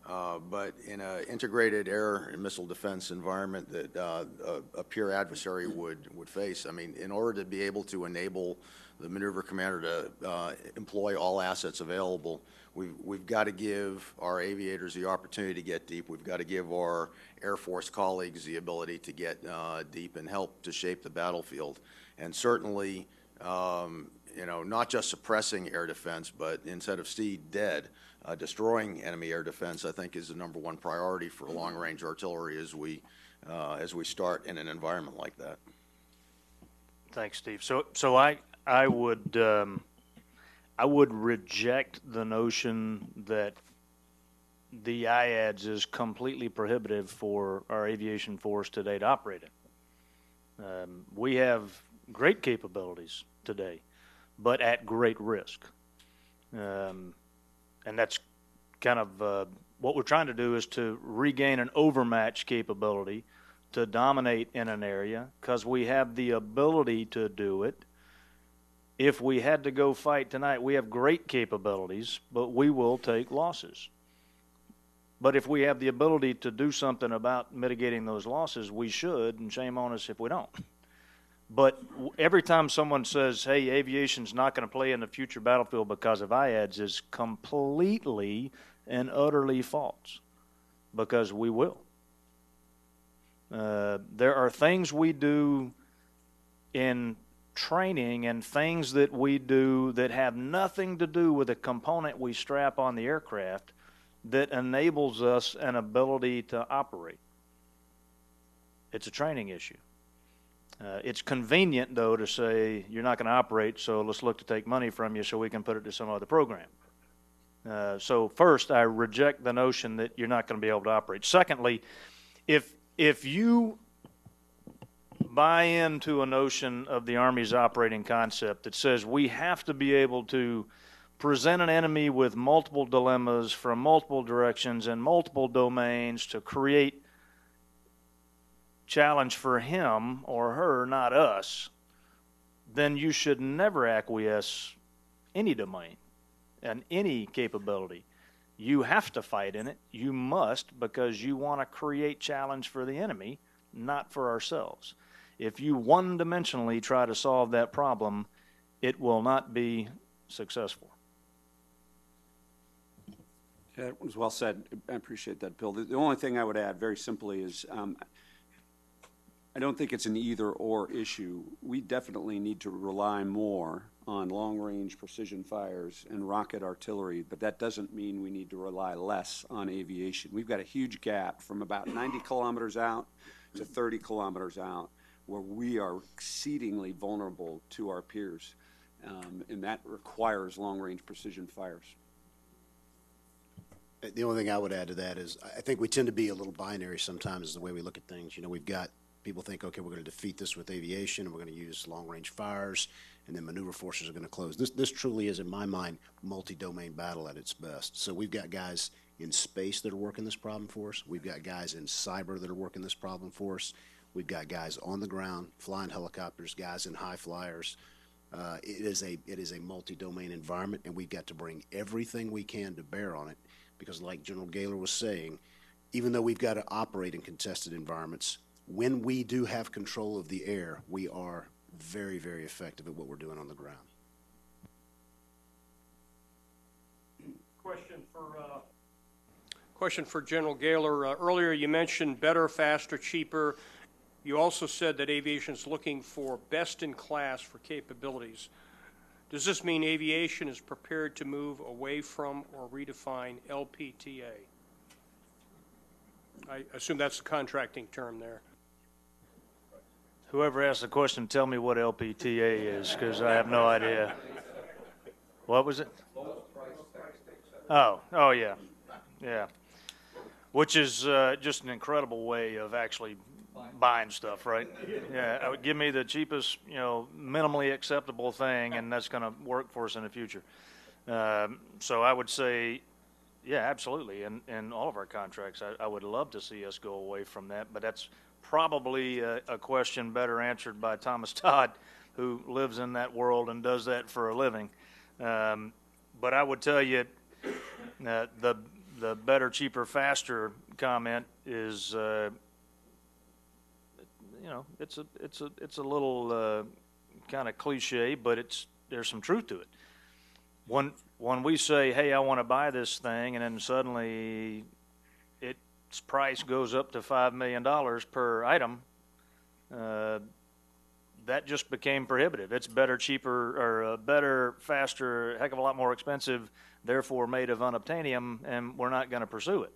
Uh, But in an integrated air and missile defense environment that a a adversary would, would face, I mean, in order to be able to enable the maneuver commander to employ all assets available, we've, we've got to give our aviators the opportunity to get deep. We've got to give our Air Force colleagues the ability to get uh, deep and help to shape the battlefield. And certainly, um, you know, not just suppressing air defense, but instead of SEAD DEAD, uh, destroying enemy air defense, I think, is the number one priority for long-range artillery as we, uh, as we start in an environment like that. Thanks, Steve. So, so I, I would, um, I would reject the notion that the IADS is completely prohibitive for our aviation force today to operate in. Um, we have great capabilities today, but at great risk. Um, and that's kind of uh, what we're trying to do is to regain an overmatch capability to dominate in an area because we have the ability to do it. If we had to go fight tonight, we have great capabilities, but we will take losses. But if we have the ability to do something about mitigating those losses, we should, and shame on us if we don't. But every time someone says, hey, aviation's not going to play in the future battlefield because of IADS is completely and utterly false because we will. Uh, there are things we do in training and things that we do that have nothing to do with a component we strap on the aircraft that enables us an ability to operate. It's a training issue. Uh, it's convenient, though, to say you're not going to operate, so let's look to take money from you so we can put it to some other program. Uh, so, first, I reject the notion that you're not going to be able to operate. Secondly, if if you buy into a notion of the Army's operating concept that says we have to be able to present an enemy with multiple dilemmas from multiple directions and multiple domains to create challenge for him or her, not us, then you should never acquiesce any domain and any capability. You have to fight in it. You must because you want to create challenge for the enemy, not for ourselves. If you one dimensionally try to solve that problem, it will not be successful. That was well said. I appreciate that, Bill. The only thing I would add, very simply, is um, I don't think it's an either-or issue. We definitely need to rely more on long-range precision fires and rocket artillery, but that doesn't mean we need to rely less on aviation. We've got a huge gap from about 90 kilometers out to 30 kilometers out, where we are exceedingly vulnerable to our peers, um, and that requires long-range precision fires. The only thing I would add to that is I think we tend to be a little binary sometimes is the way we look at things. You know, we've got people think, okay, we're going to defeat this with aviation, and we're going to use long range fires, and then maneuver forces are going to close. This this truly is, in my mind, multi domain battle at its best. So we've got guys in space that are working this problem for us. We've got guys in cyber that are working this problem for us. We've got guys on the ground flying helicopters, guys in high flyers. Uh, it is a it is a multi-domain environment, and we've got to bring everything we can to bear on it. Because, like General Gayler was saying, even though we've got to operate in contested environments, when we do have control of the air, we are very, very effective at what we're doing on the ground. Question for, uh, question for General Gayler. Uh, Earlier, you mentioned better, faster, cheaper. You also said that aviation is looking for best-in-class for capabilities. Does this mean aviation is prepared to move away from or redefine LPTA? I assume that's the contracting term there. Whoever asked the question, tell me what LPTA is, because I have no idea. What was it? Oh, oh, yeah, yeah. Which is uh, just an incredible way of actually buying stuff, right? Yeah, I would give me the cheapest, you know, minimally acceptable thing, and that's going to work for us in the future. Um, so I would say, yeah, absolutely. In, in all of our contracts, I, I would love to see us go away from that, but that's probably a, a question better answered by Thomas Todd, who lives in that world and does that for a living. Um, but I would tell you, uh, the the better, cheaper, faster comment is, uh, you know, it's a, it's a, it's a little, uh, kind of cliche, but it's, there's some truth to it. When, when we say, hey, I want to buy this thing, and then suddenly its price goes up to five million dollars per item, uh, that just became prohibitive. It's better, cheaper, or uh, better, faster, heck of a lot more expensive, therefore made of unobtainium, and we're not going to pursue it.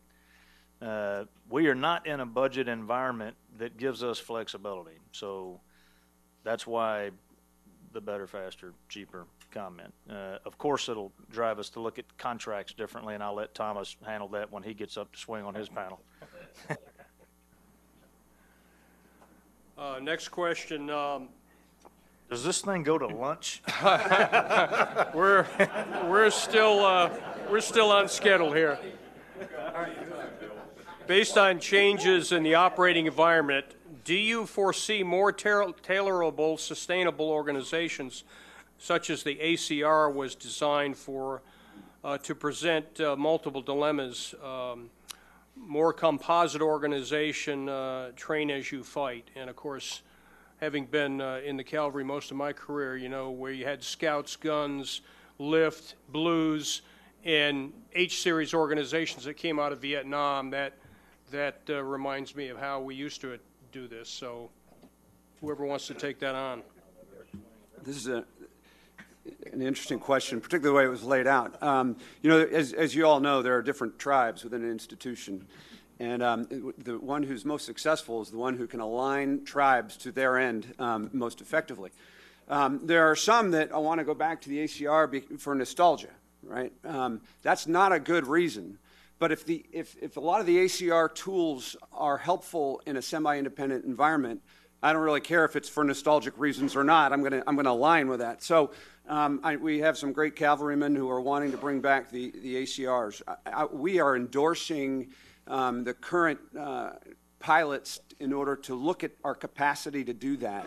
Uh, we are not in a budget environment that gives us flexibility. So that's why the better, faster, cheaper comment. Uh, of course, it'll drive us to look at contracts differently, and I'll let Thomas handle that when he gets up to swing on his panel. Uh, Next question, um, Does this thing go to lunch? we're, we're still, uh, we're still on schedule here. Based on changes in the operating environment, do you foresee more tail- tailorable, sustainable organizations such as the ACR was designed for, uh, to present uh, multiple dilemmas? um, More composite organization, uh, train as you fight. And of course, having been uh, in the cavalry most of my career, you know, where you had scouts, guns, lift, blues, and H-series organizations that came out of Vietnam, that, that uh, reminds me of how we used to do this. So whoever wants to take that on. This is a, an interesting question, particularly the way it was laid out. Um, you know, as, as you all know, there are different tribes within an institution. And um, the one who's most successful is the one who can align tribes to their end um, most effectively. Um, there are some that I want to go back to the ACR for nostalgia, right? Um, that's not a good reason. But if, the, if, if a lot of the ACR tools are helpful in a semi independent environment, I don't really care if it's for nostalgic reasons or not. I'm going to I'm going to align with that. So um, I, we have some great cavalrymen who are wanting to bring back the the ACRs. I, I, we are endorsing um, the current uh, pilots in order to look at our capacity to do that,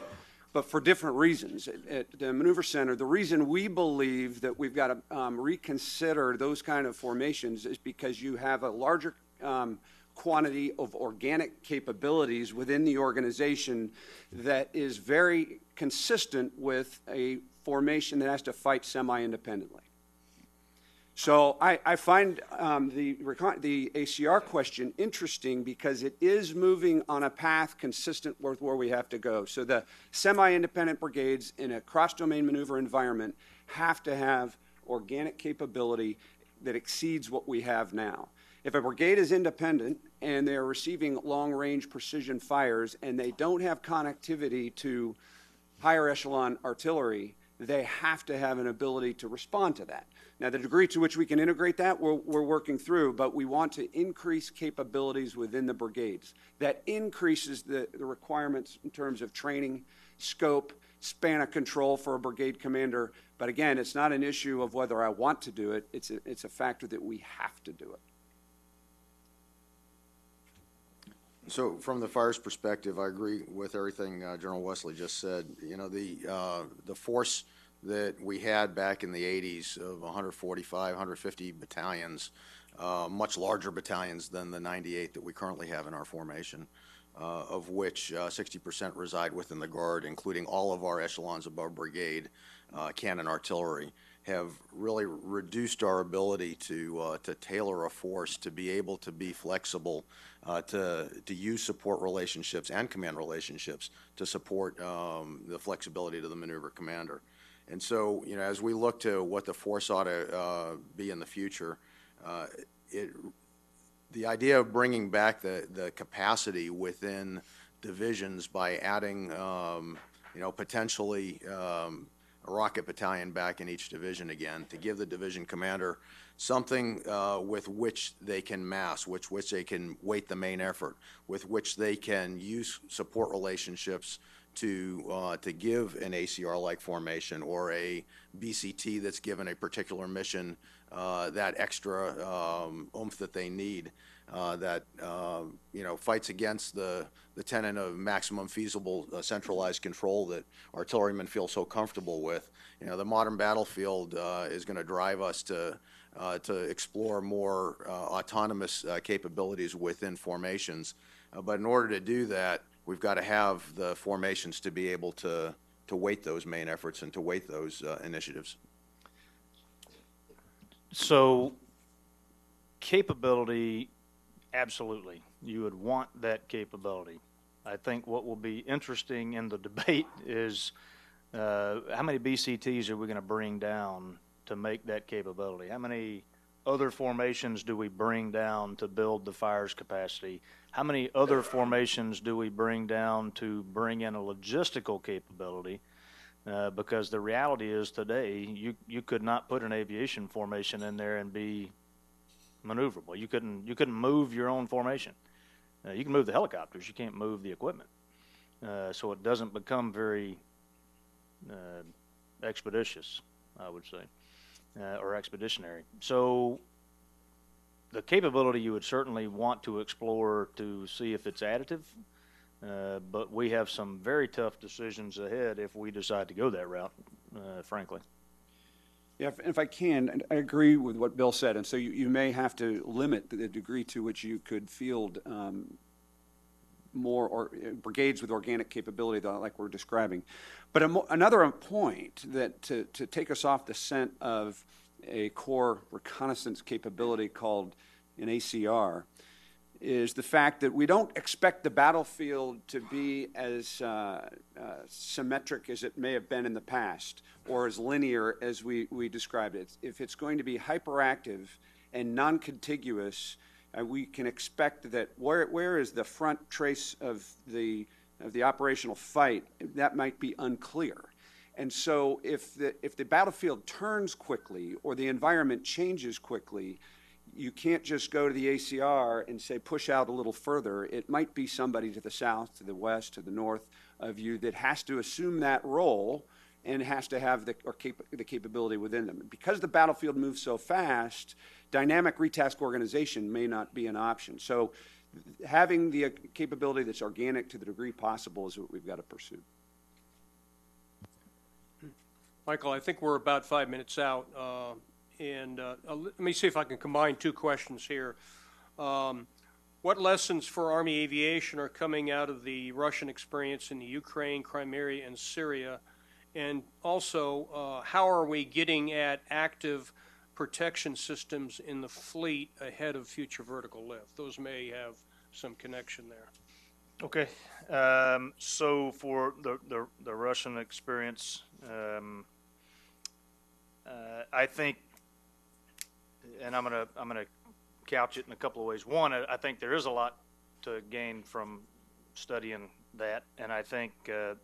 but for different reasons. At, the Maneuver Center, the reason we believe that we've got to um, reconsider those kind of formations is because you have a larger um, quantity of organic capabilities within the organization that is very consistent with a formation that has to fight semi-independently. So I, I find um, the, the ACR question interesting because it is moving on a path consistent with where we have to go. So the semi-independent brigades in a cross-domain maneuver environment have to have organic capability that exceeds what we have now. If a brigade is independent and they're receiving long range precision fires and they don't have connectivity to higher echelon artillery, they have to have an ability to respond to that. Now, the degree to which we can integrate that, we're, we're, working through, but we want to increase capabilities within the brigades. That increases the, the requirements in terms of training, scope, span of control for a brigade commander. But again, it's not an issue of whether I want to do it, it's a, it's a factor that we have to do it. So from the fire's perspective, I agree with everything uh, General Wesley just said. You know, the, uh, the force that we had back in the 80s of 145, 150 battalions, uh, much larger battalions than the 98 that we currently have in our formation, uh, of which 60% uh, reside within the Guard, including all of our echelons above brigade, uh, cannon artillery have really reduced our ability to uh, to tailor a force to be able to be flexible, to to use support relationships and command relationships to support um, the flexibility to the maneuver commander. And so, you know, as we look to what the force ought to uh, be in the future, uh, it the idea of bringing back the the capacity within divisions by adding, um, you know, potentially um, a rocket battalion back in each division again to give the division commander something uh, with which they can mass, which which they can weight the main effort, with which they can use support relationships to uh, to give an ACR-like formation or a BCT that's given a particular mission uh, that extra um, oomph that they need uh, that uh, you know fights against the the tenet of maximum feasible uh, centralized control that artillerymen feel so comfortable with. You know, the modern battlefield uh, is going to drive us to uh, to explore more uh, autonomous uh, capabilities within formations. Uh, but in order to do that, we've got to have the formations to be able to, to weight those main efforts and to weight those uh, initiatives. So, capability, absolutely. You would want that capability. I think what will be interesting in the debate is uh, how many BCTs are we going to bring down to make that capability? How many other formations do we bring down to build the fire's capacity? How many other formations do we bring down to bring in a logistical capability? Uh, because the reality is today, you, you could not put an aviation formation in there and be maneuverable. You couldn't, you couldn't move your own formation. Uh, you can move the helicopters, you can't move the equipment. Uh, so it doesn't become very uh, expeditious, I would say, uh, or expeditionary. So the capability you would certainly want to explore to see if it's additive. Uh, but we have some very tough decisions ahead if we decide to go that route, uh, frankly. Yeah, if, if I can, I agree with what Bill said, and so you, you may have to limit the degree to which you could field um, more or uh, brigades with organic capability, like we're describing. But a mo- another point that to, to take us off the scent of a core reconnaissance capability called an ACR is the fact that we don't expect the battlefield to be as uh, uh, symmetric as it may have been in the past or as linear as we, we described it. If it's going to be hyperactive and non contiguous, uh, we can expect that where, where is the front trace of the, of the operational fight, that might be unclear. And so if the, if the battlefield turns quickly or the environment changes quickly, you can't just go to the ACR and say push out a little further. It might be somebody to the south, to the west, to the north of you that has to assume that role and has to have the, or cap- the capability within them. Because the battlefield moves so fast, dynamic retask organization may not be an option. So having the capability that's organic to the degree possible is what we've got to pursue. Michael, I think we're about five minutes out. Uh, and uh, uh, let me see if I can combine two questions here. Um, what lessons for Army aviation are coming out of the Russian experience in the Ukraine, Crimea, and Syria? And also, uh, how are we getting at active protection systems in the fleet ahead of future vertical lift? Those may have some connection there. Okay. Um, so for the, the, the Russian experience, um, uh, I think and I'm gonna I'm gonna couch it in a couple of ways. One, I, think there is a lot to gain from studying that, and I think uh,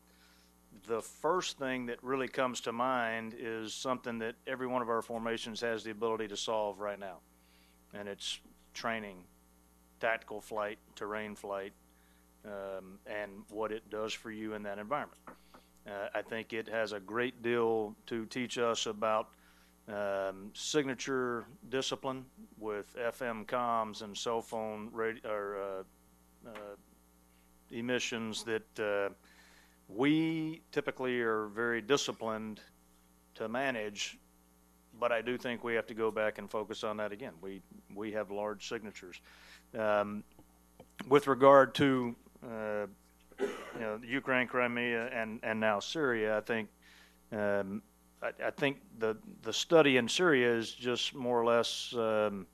the first thing that really comes to mind is something that every one of our formations has the ability to solve right now, and it's training, tactical flight, terrain flight, um, and what it does for you in that environment. Uh, I think it has a great deal to teach us about um, signature discipline with FM comms and cell phone radio, or, uh, uh, emissions that uh, we typically are very disciplined to manage, but I do think we have to go back and focus on that again. We we have large signatures. Um, with regard to uh, you know Ukraine, Crimea, and and now Syria, I think um, I, I, think the the study in Syria is just more or less um,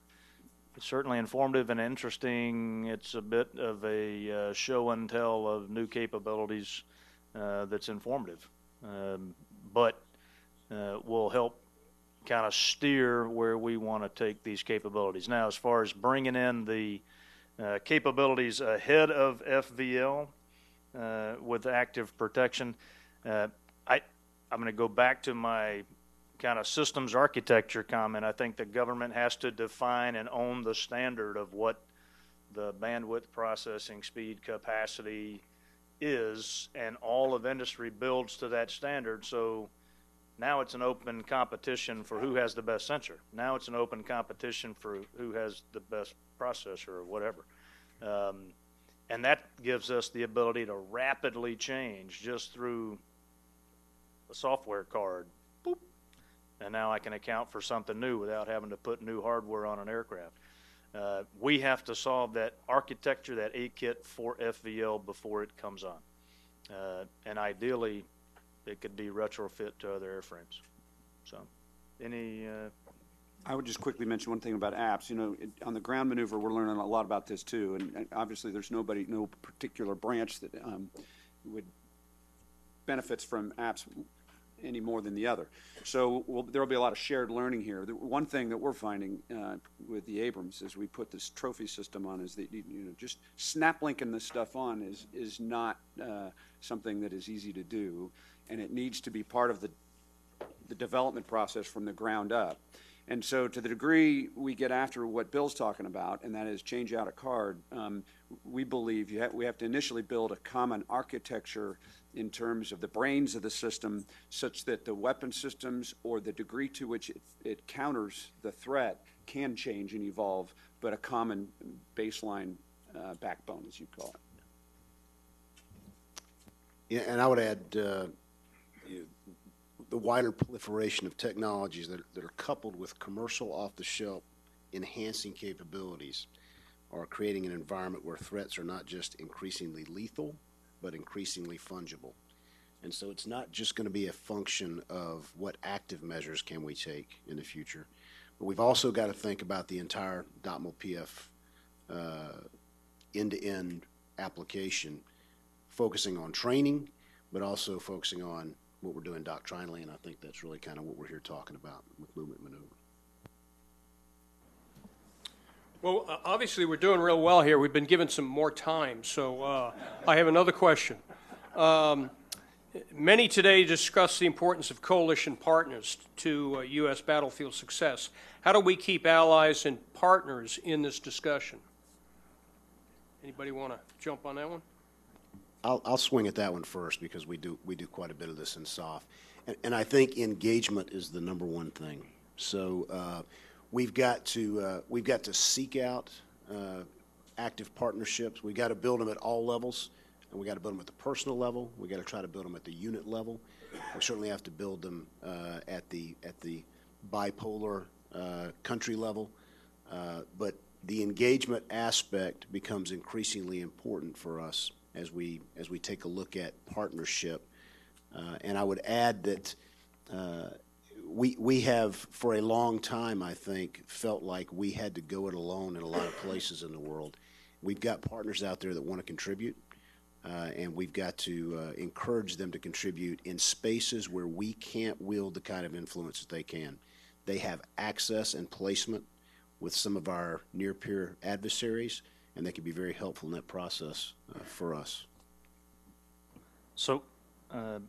certainly informative and interesting. It's a bit of a uh, show and tell of new capabilities uh, that's informative, um, but uh, will help kind of steer where we want to take these capabilities. Now, as far as bringing in the uh, capabilities ahead of FVL uh, with active protection. Uh, I, I'm going to go back to my kind of systems architecture comment. I think the government has to define and own the standard of what the bandwidth processing speed capacity is, and all of industry builds to that standard. So now it's an open competition for who has the best sensor. Now it's an open competition for who has the best processor or whatever. Um, and that gives us the ability to rapidly change just through a software card, boop, and now I can account for something new without having to put new hardware on an aircraft. Uh, we have to solve that architecture, that A-kit for FVL before it comes on. Uh, and ideally, it could be retrofit to other airframes. So, any, uh, I would just quickly mention one thing about APS. You know, it, on the ground maneuver, we're learning a lot about this too. And, and obviously, there's nobody, no particular branch that um, would benefits from APS any more than the other. So we'll, there will be a lot of shared learning here. The one thing that we're finding uh, with the Abrams as we put this trophy system on is that you know just snap linking this stuff on is is not uh, something that is easy to do, and it needs to be part of the the development process from the ground up. And so, to the degree we get after what Bill's talking about, and that is change out a card, um, we believe we have to initially build a common architecture in terms of the brains of the system, such that the weapon systems or the degree to which it, it counters the threat can change and evolve, but a common baseline uh, backbone, as you call it. Yeah, and I would add, uh, the wider proliferation of technologies that, that are coupled with commercial off-the-shelf enhancing capabilities are creating an environment where threats are not just increasingly lethal, but increasingly fungible. And so it's not just going to be a function of what active measures can we take in the future, but we've also got to think about the entire DOTML PF uh, end-to-end application, focusing on training, but also focusing on what we're doing doctrinally, and I think that's really kind of what we're here talking about with movement maneuver. Well, uh, obviously, we're doing real well here. We've been given some more time, so uh, I have another question. Um, many today discuss the importance of coalition partners to uh, U.S. battlefield success. How do we keep allies and partners in this discussion? Anybody want to jump on that one? I'll, I'll swing at that one first because we do, we do quite a bit of this in SOF. And, and I think engagement is the number one thing. So, uh, we've got to, uh, we've got to seek out, uh, active partnerships. We've got to build them at all levels. And we got to build them at the personal level. We got to try to build them at the unit level. We certainly have to build them, uh, at the, at the bipolar, uh, country level. Uh, but the engagement aspect becomes increasingly important for us as we as we take a look at partnership. Uh, and I would add that uh, we we have for a long time, I think, felt like we had to go it alone in a lot of places in the world. We've got partners out there that want to contribute. Uh, and we've got to uh, encourage them to contribute in spaces where we can't wield the kind of influence that they can. They have access and placement with some of our near peer adversaries, and they can be very helpful in that process uh, for us. So, uh,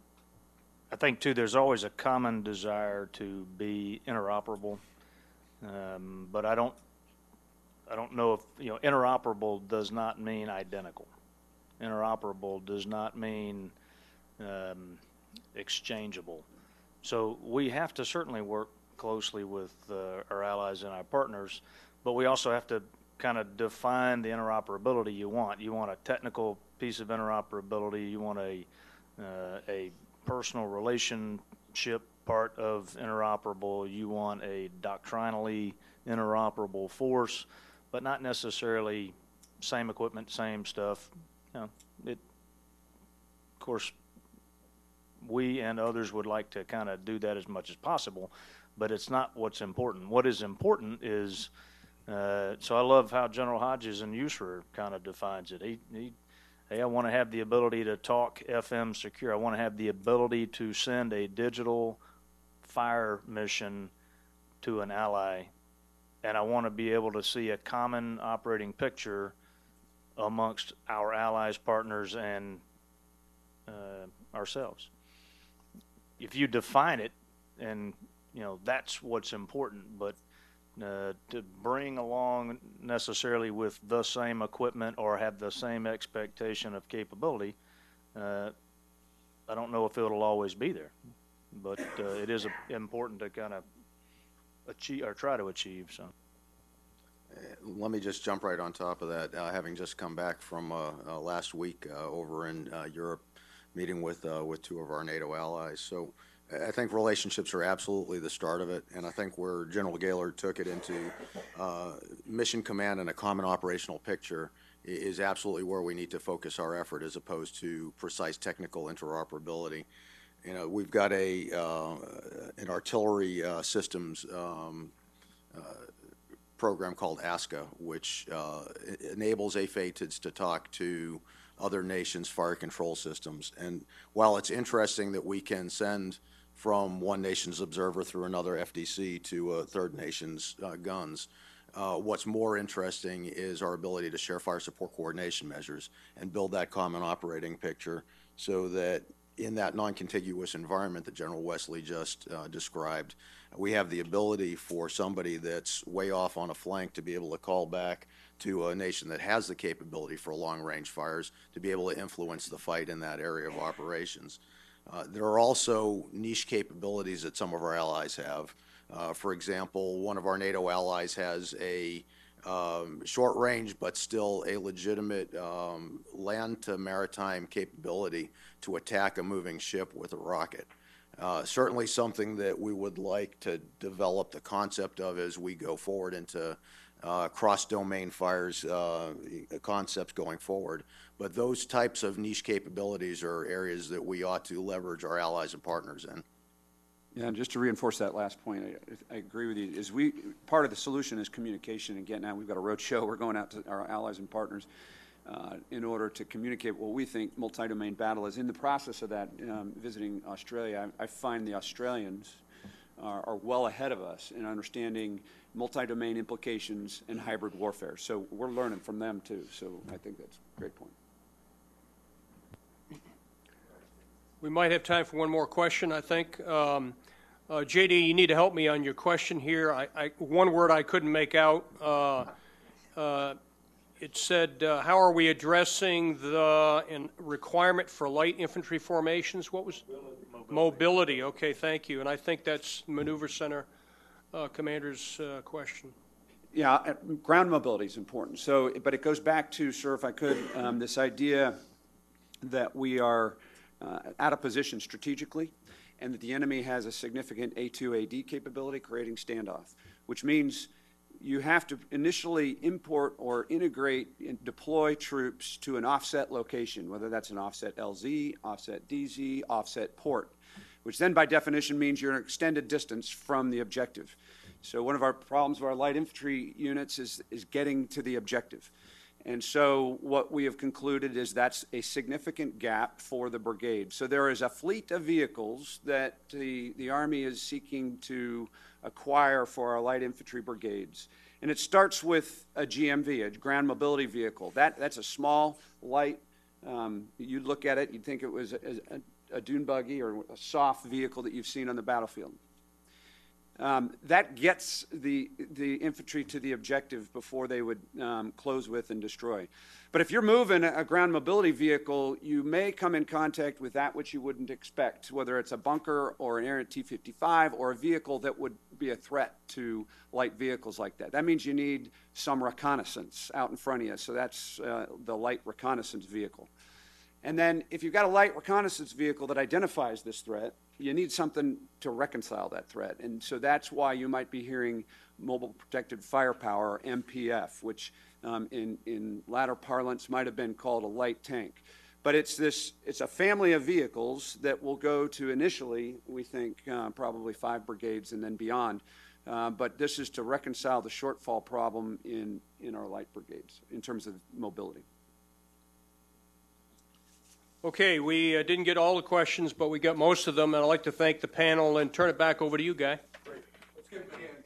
I think too, there's always a common desire to be interoperable, um, but I don't, I don't know if you know, interoperable does not mean identical. Interoperable does not mean um, exchangeable. So we have to certainly work closely with uh, our allies and our partners, but we also have to kind of define the interoperability you want. You want a technical piece of interoperability. You want a uh, a personal relationship part of interoperable. You want a doctrinally interoperable force, but not necessarily same equipment, same stuff. You know, it. Of course, we and others would like to kind of do that as much as possible, but it's not what's important. What is important is uh, so I love how General Hodges and USAREUR kind of defines it. He, he, hey, I want to have the ability to talk FM secure. I want to have the ability to send a digital fire mission to an ally, and I want to be able to see a common operating picture amongst our allies, partners, and uh, ourselves. If you define it, and you know that's what's important, but uh, to bring along necessarily with the same equipment or have the same expectation of capability. Uh, I don't know if it'll always be there, but uh, it is important to kind of achieve or try to achieve. So. Let me just jump right on top of that. Uh, having just come back from uh, uh, last week uh, over in uh, Europe, meeting with uh, with two of our NATO allies. So I think relationships are absolutely the start of it, and I think where General Gayler took it into uh, mission command and a common operational picture is absolutely where we need to focus our effort as opposed to precise technical interoperability. You know, we've got a, uh, an artillery uh, systems um, uh, program called ASCA, which uh, enables AFATDS to talk to other nations' fire control systems. And while it's interesting that we can send from one nation's observer through another FDC to a third nation's uh, guns, uh, what's more interesting is our ability to share fire support coordination measures and build that common operating picture so that in that non-contiguous environment that General Wesley just uh, described, we have the ability for somebody that's way off on a flank to be able to call back to a nation that has the capability for long-range fires to be able to influence the fight in that area of operations. Uh, There are also niche capabilities that some of our allies have. Uh, For example, one of our NATO allies has a um, short range, but still a legitimate um, land to maritime capability to attack a moving ship with a rocket. Uh, Certainly something that we would like to develop the concept of as we go forward into uh, cross-domain fires uh, concepts going forward. But those types of niche capabilities are areas that we ought to leverage our allies and partners in. Yeah, and just to reinforce that last point, I, I agree with you, is we, part of the solution is communication, and getting out, we've got a road show, we're going out to our allies and partners uh, in order to communicate what we think multi-domain battle is. In the process of that, um, visiting Australia, I, I find the Australians are, are well ahead of us in understanding multi-domain implications and hybrid warfare. So we're learning from them too, so I think that's a great point. We might have time for one more question, I think. Um, uh, JD, you need to help me on your question here. I, I, one word I couldn't make out. Uh, uh, It said, uh, how are we addressing the in- requirement for light infantry formations? What was? Mobility, Mobility. okay, thank you. And I think that's Maneuver Center uh, Commander's uh, question. Yeah, uh, ground mobility is important. So, but it goes back to, sir, if I could, um, this idea that we are uh, out of position strategically, and that the enemy has a significant A2AD capability, creating standoff, which means you have to initially import or integrate and deploy troops to an offset location, whether that's an offset LZ, offset DZ, offset port, which then by definition means you're an extended distance from the objective. So one of our problems with our light infantry units is, is getting to the objective. And so what we have concluded is that's a significant gap for the brigade. So there is a fleet of vehicles that the, the Army is seeking to acquire for our light infantry brigades. And it starts with a GMV, a ground mobility vehicle. That, that's a small, light, um, you'd look at it, you'd think it was a, a, a dune buggy or a soft vehicle that you've seen on the battlefield. Um, that gets the, the infantry to the objective before they would um, close with and destroy. But if you're moving a ground mobility vehicle, you may come in contact with that which you wouldn't expect, whether it's a bunker or an errant T 55 or a vehicle that would be a threat to light vehicles like that. That means you need some reconnaissance out in front of you. So that's uh, the light reconnaissance vehicle. And then if you've got a light reconnaissance vehicle that identifies this threat, you need something to reconcile that threat. And so that's why you might be hearing mobile protected firepower, MPF, which um, in, in latter parlance might have been called a light tank. But it's this, it's a family of vehicles that will go to initially, we think, uh, probably five brigades and then beyond. Uh, but this is to reconcile the shortfall problem in, in our light brigades in terms of mobility. Okay, we uh, didn't get all the questions, but we got most of them, and I'd like to thank the panel and turn it back over to you, Guy. Let's give him a hand.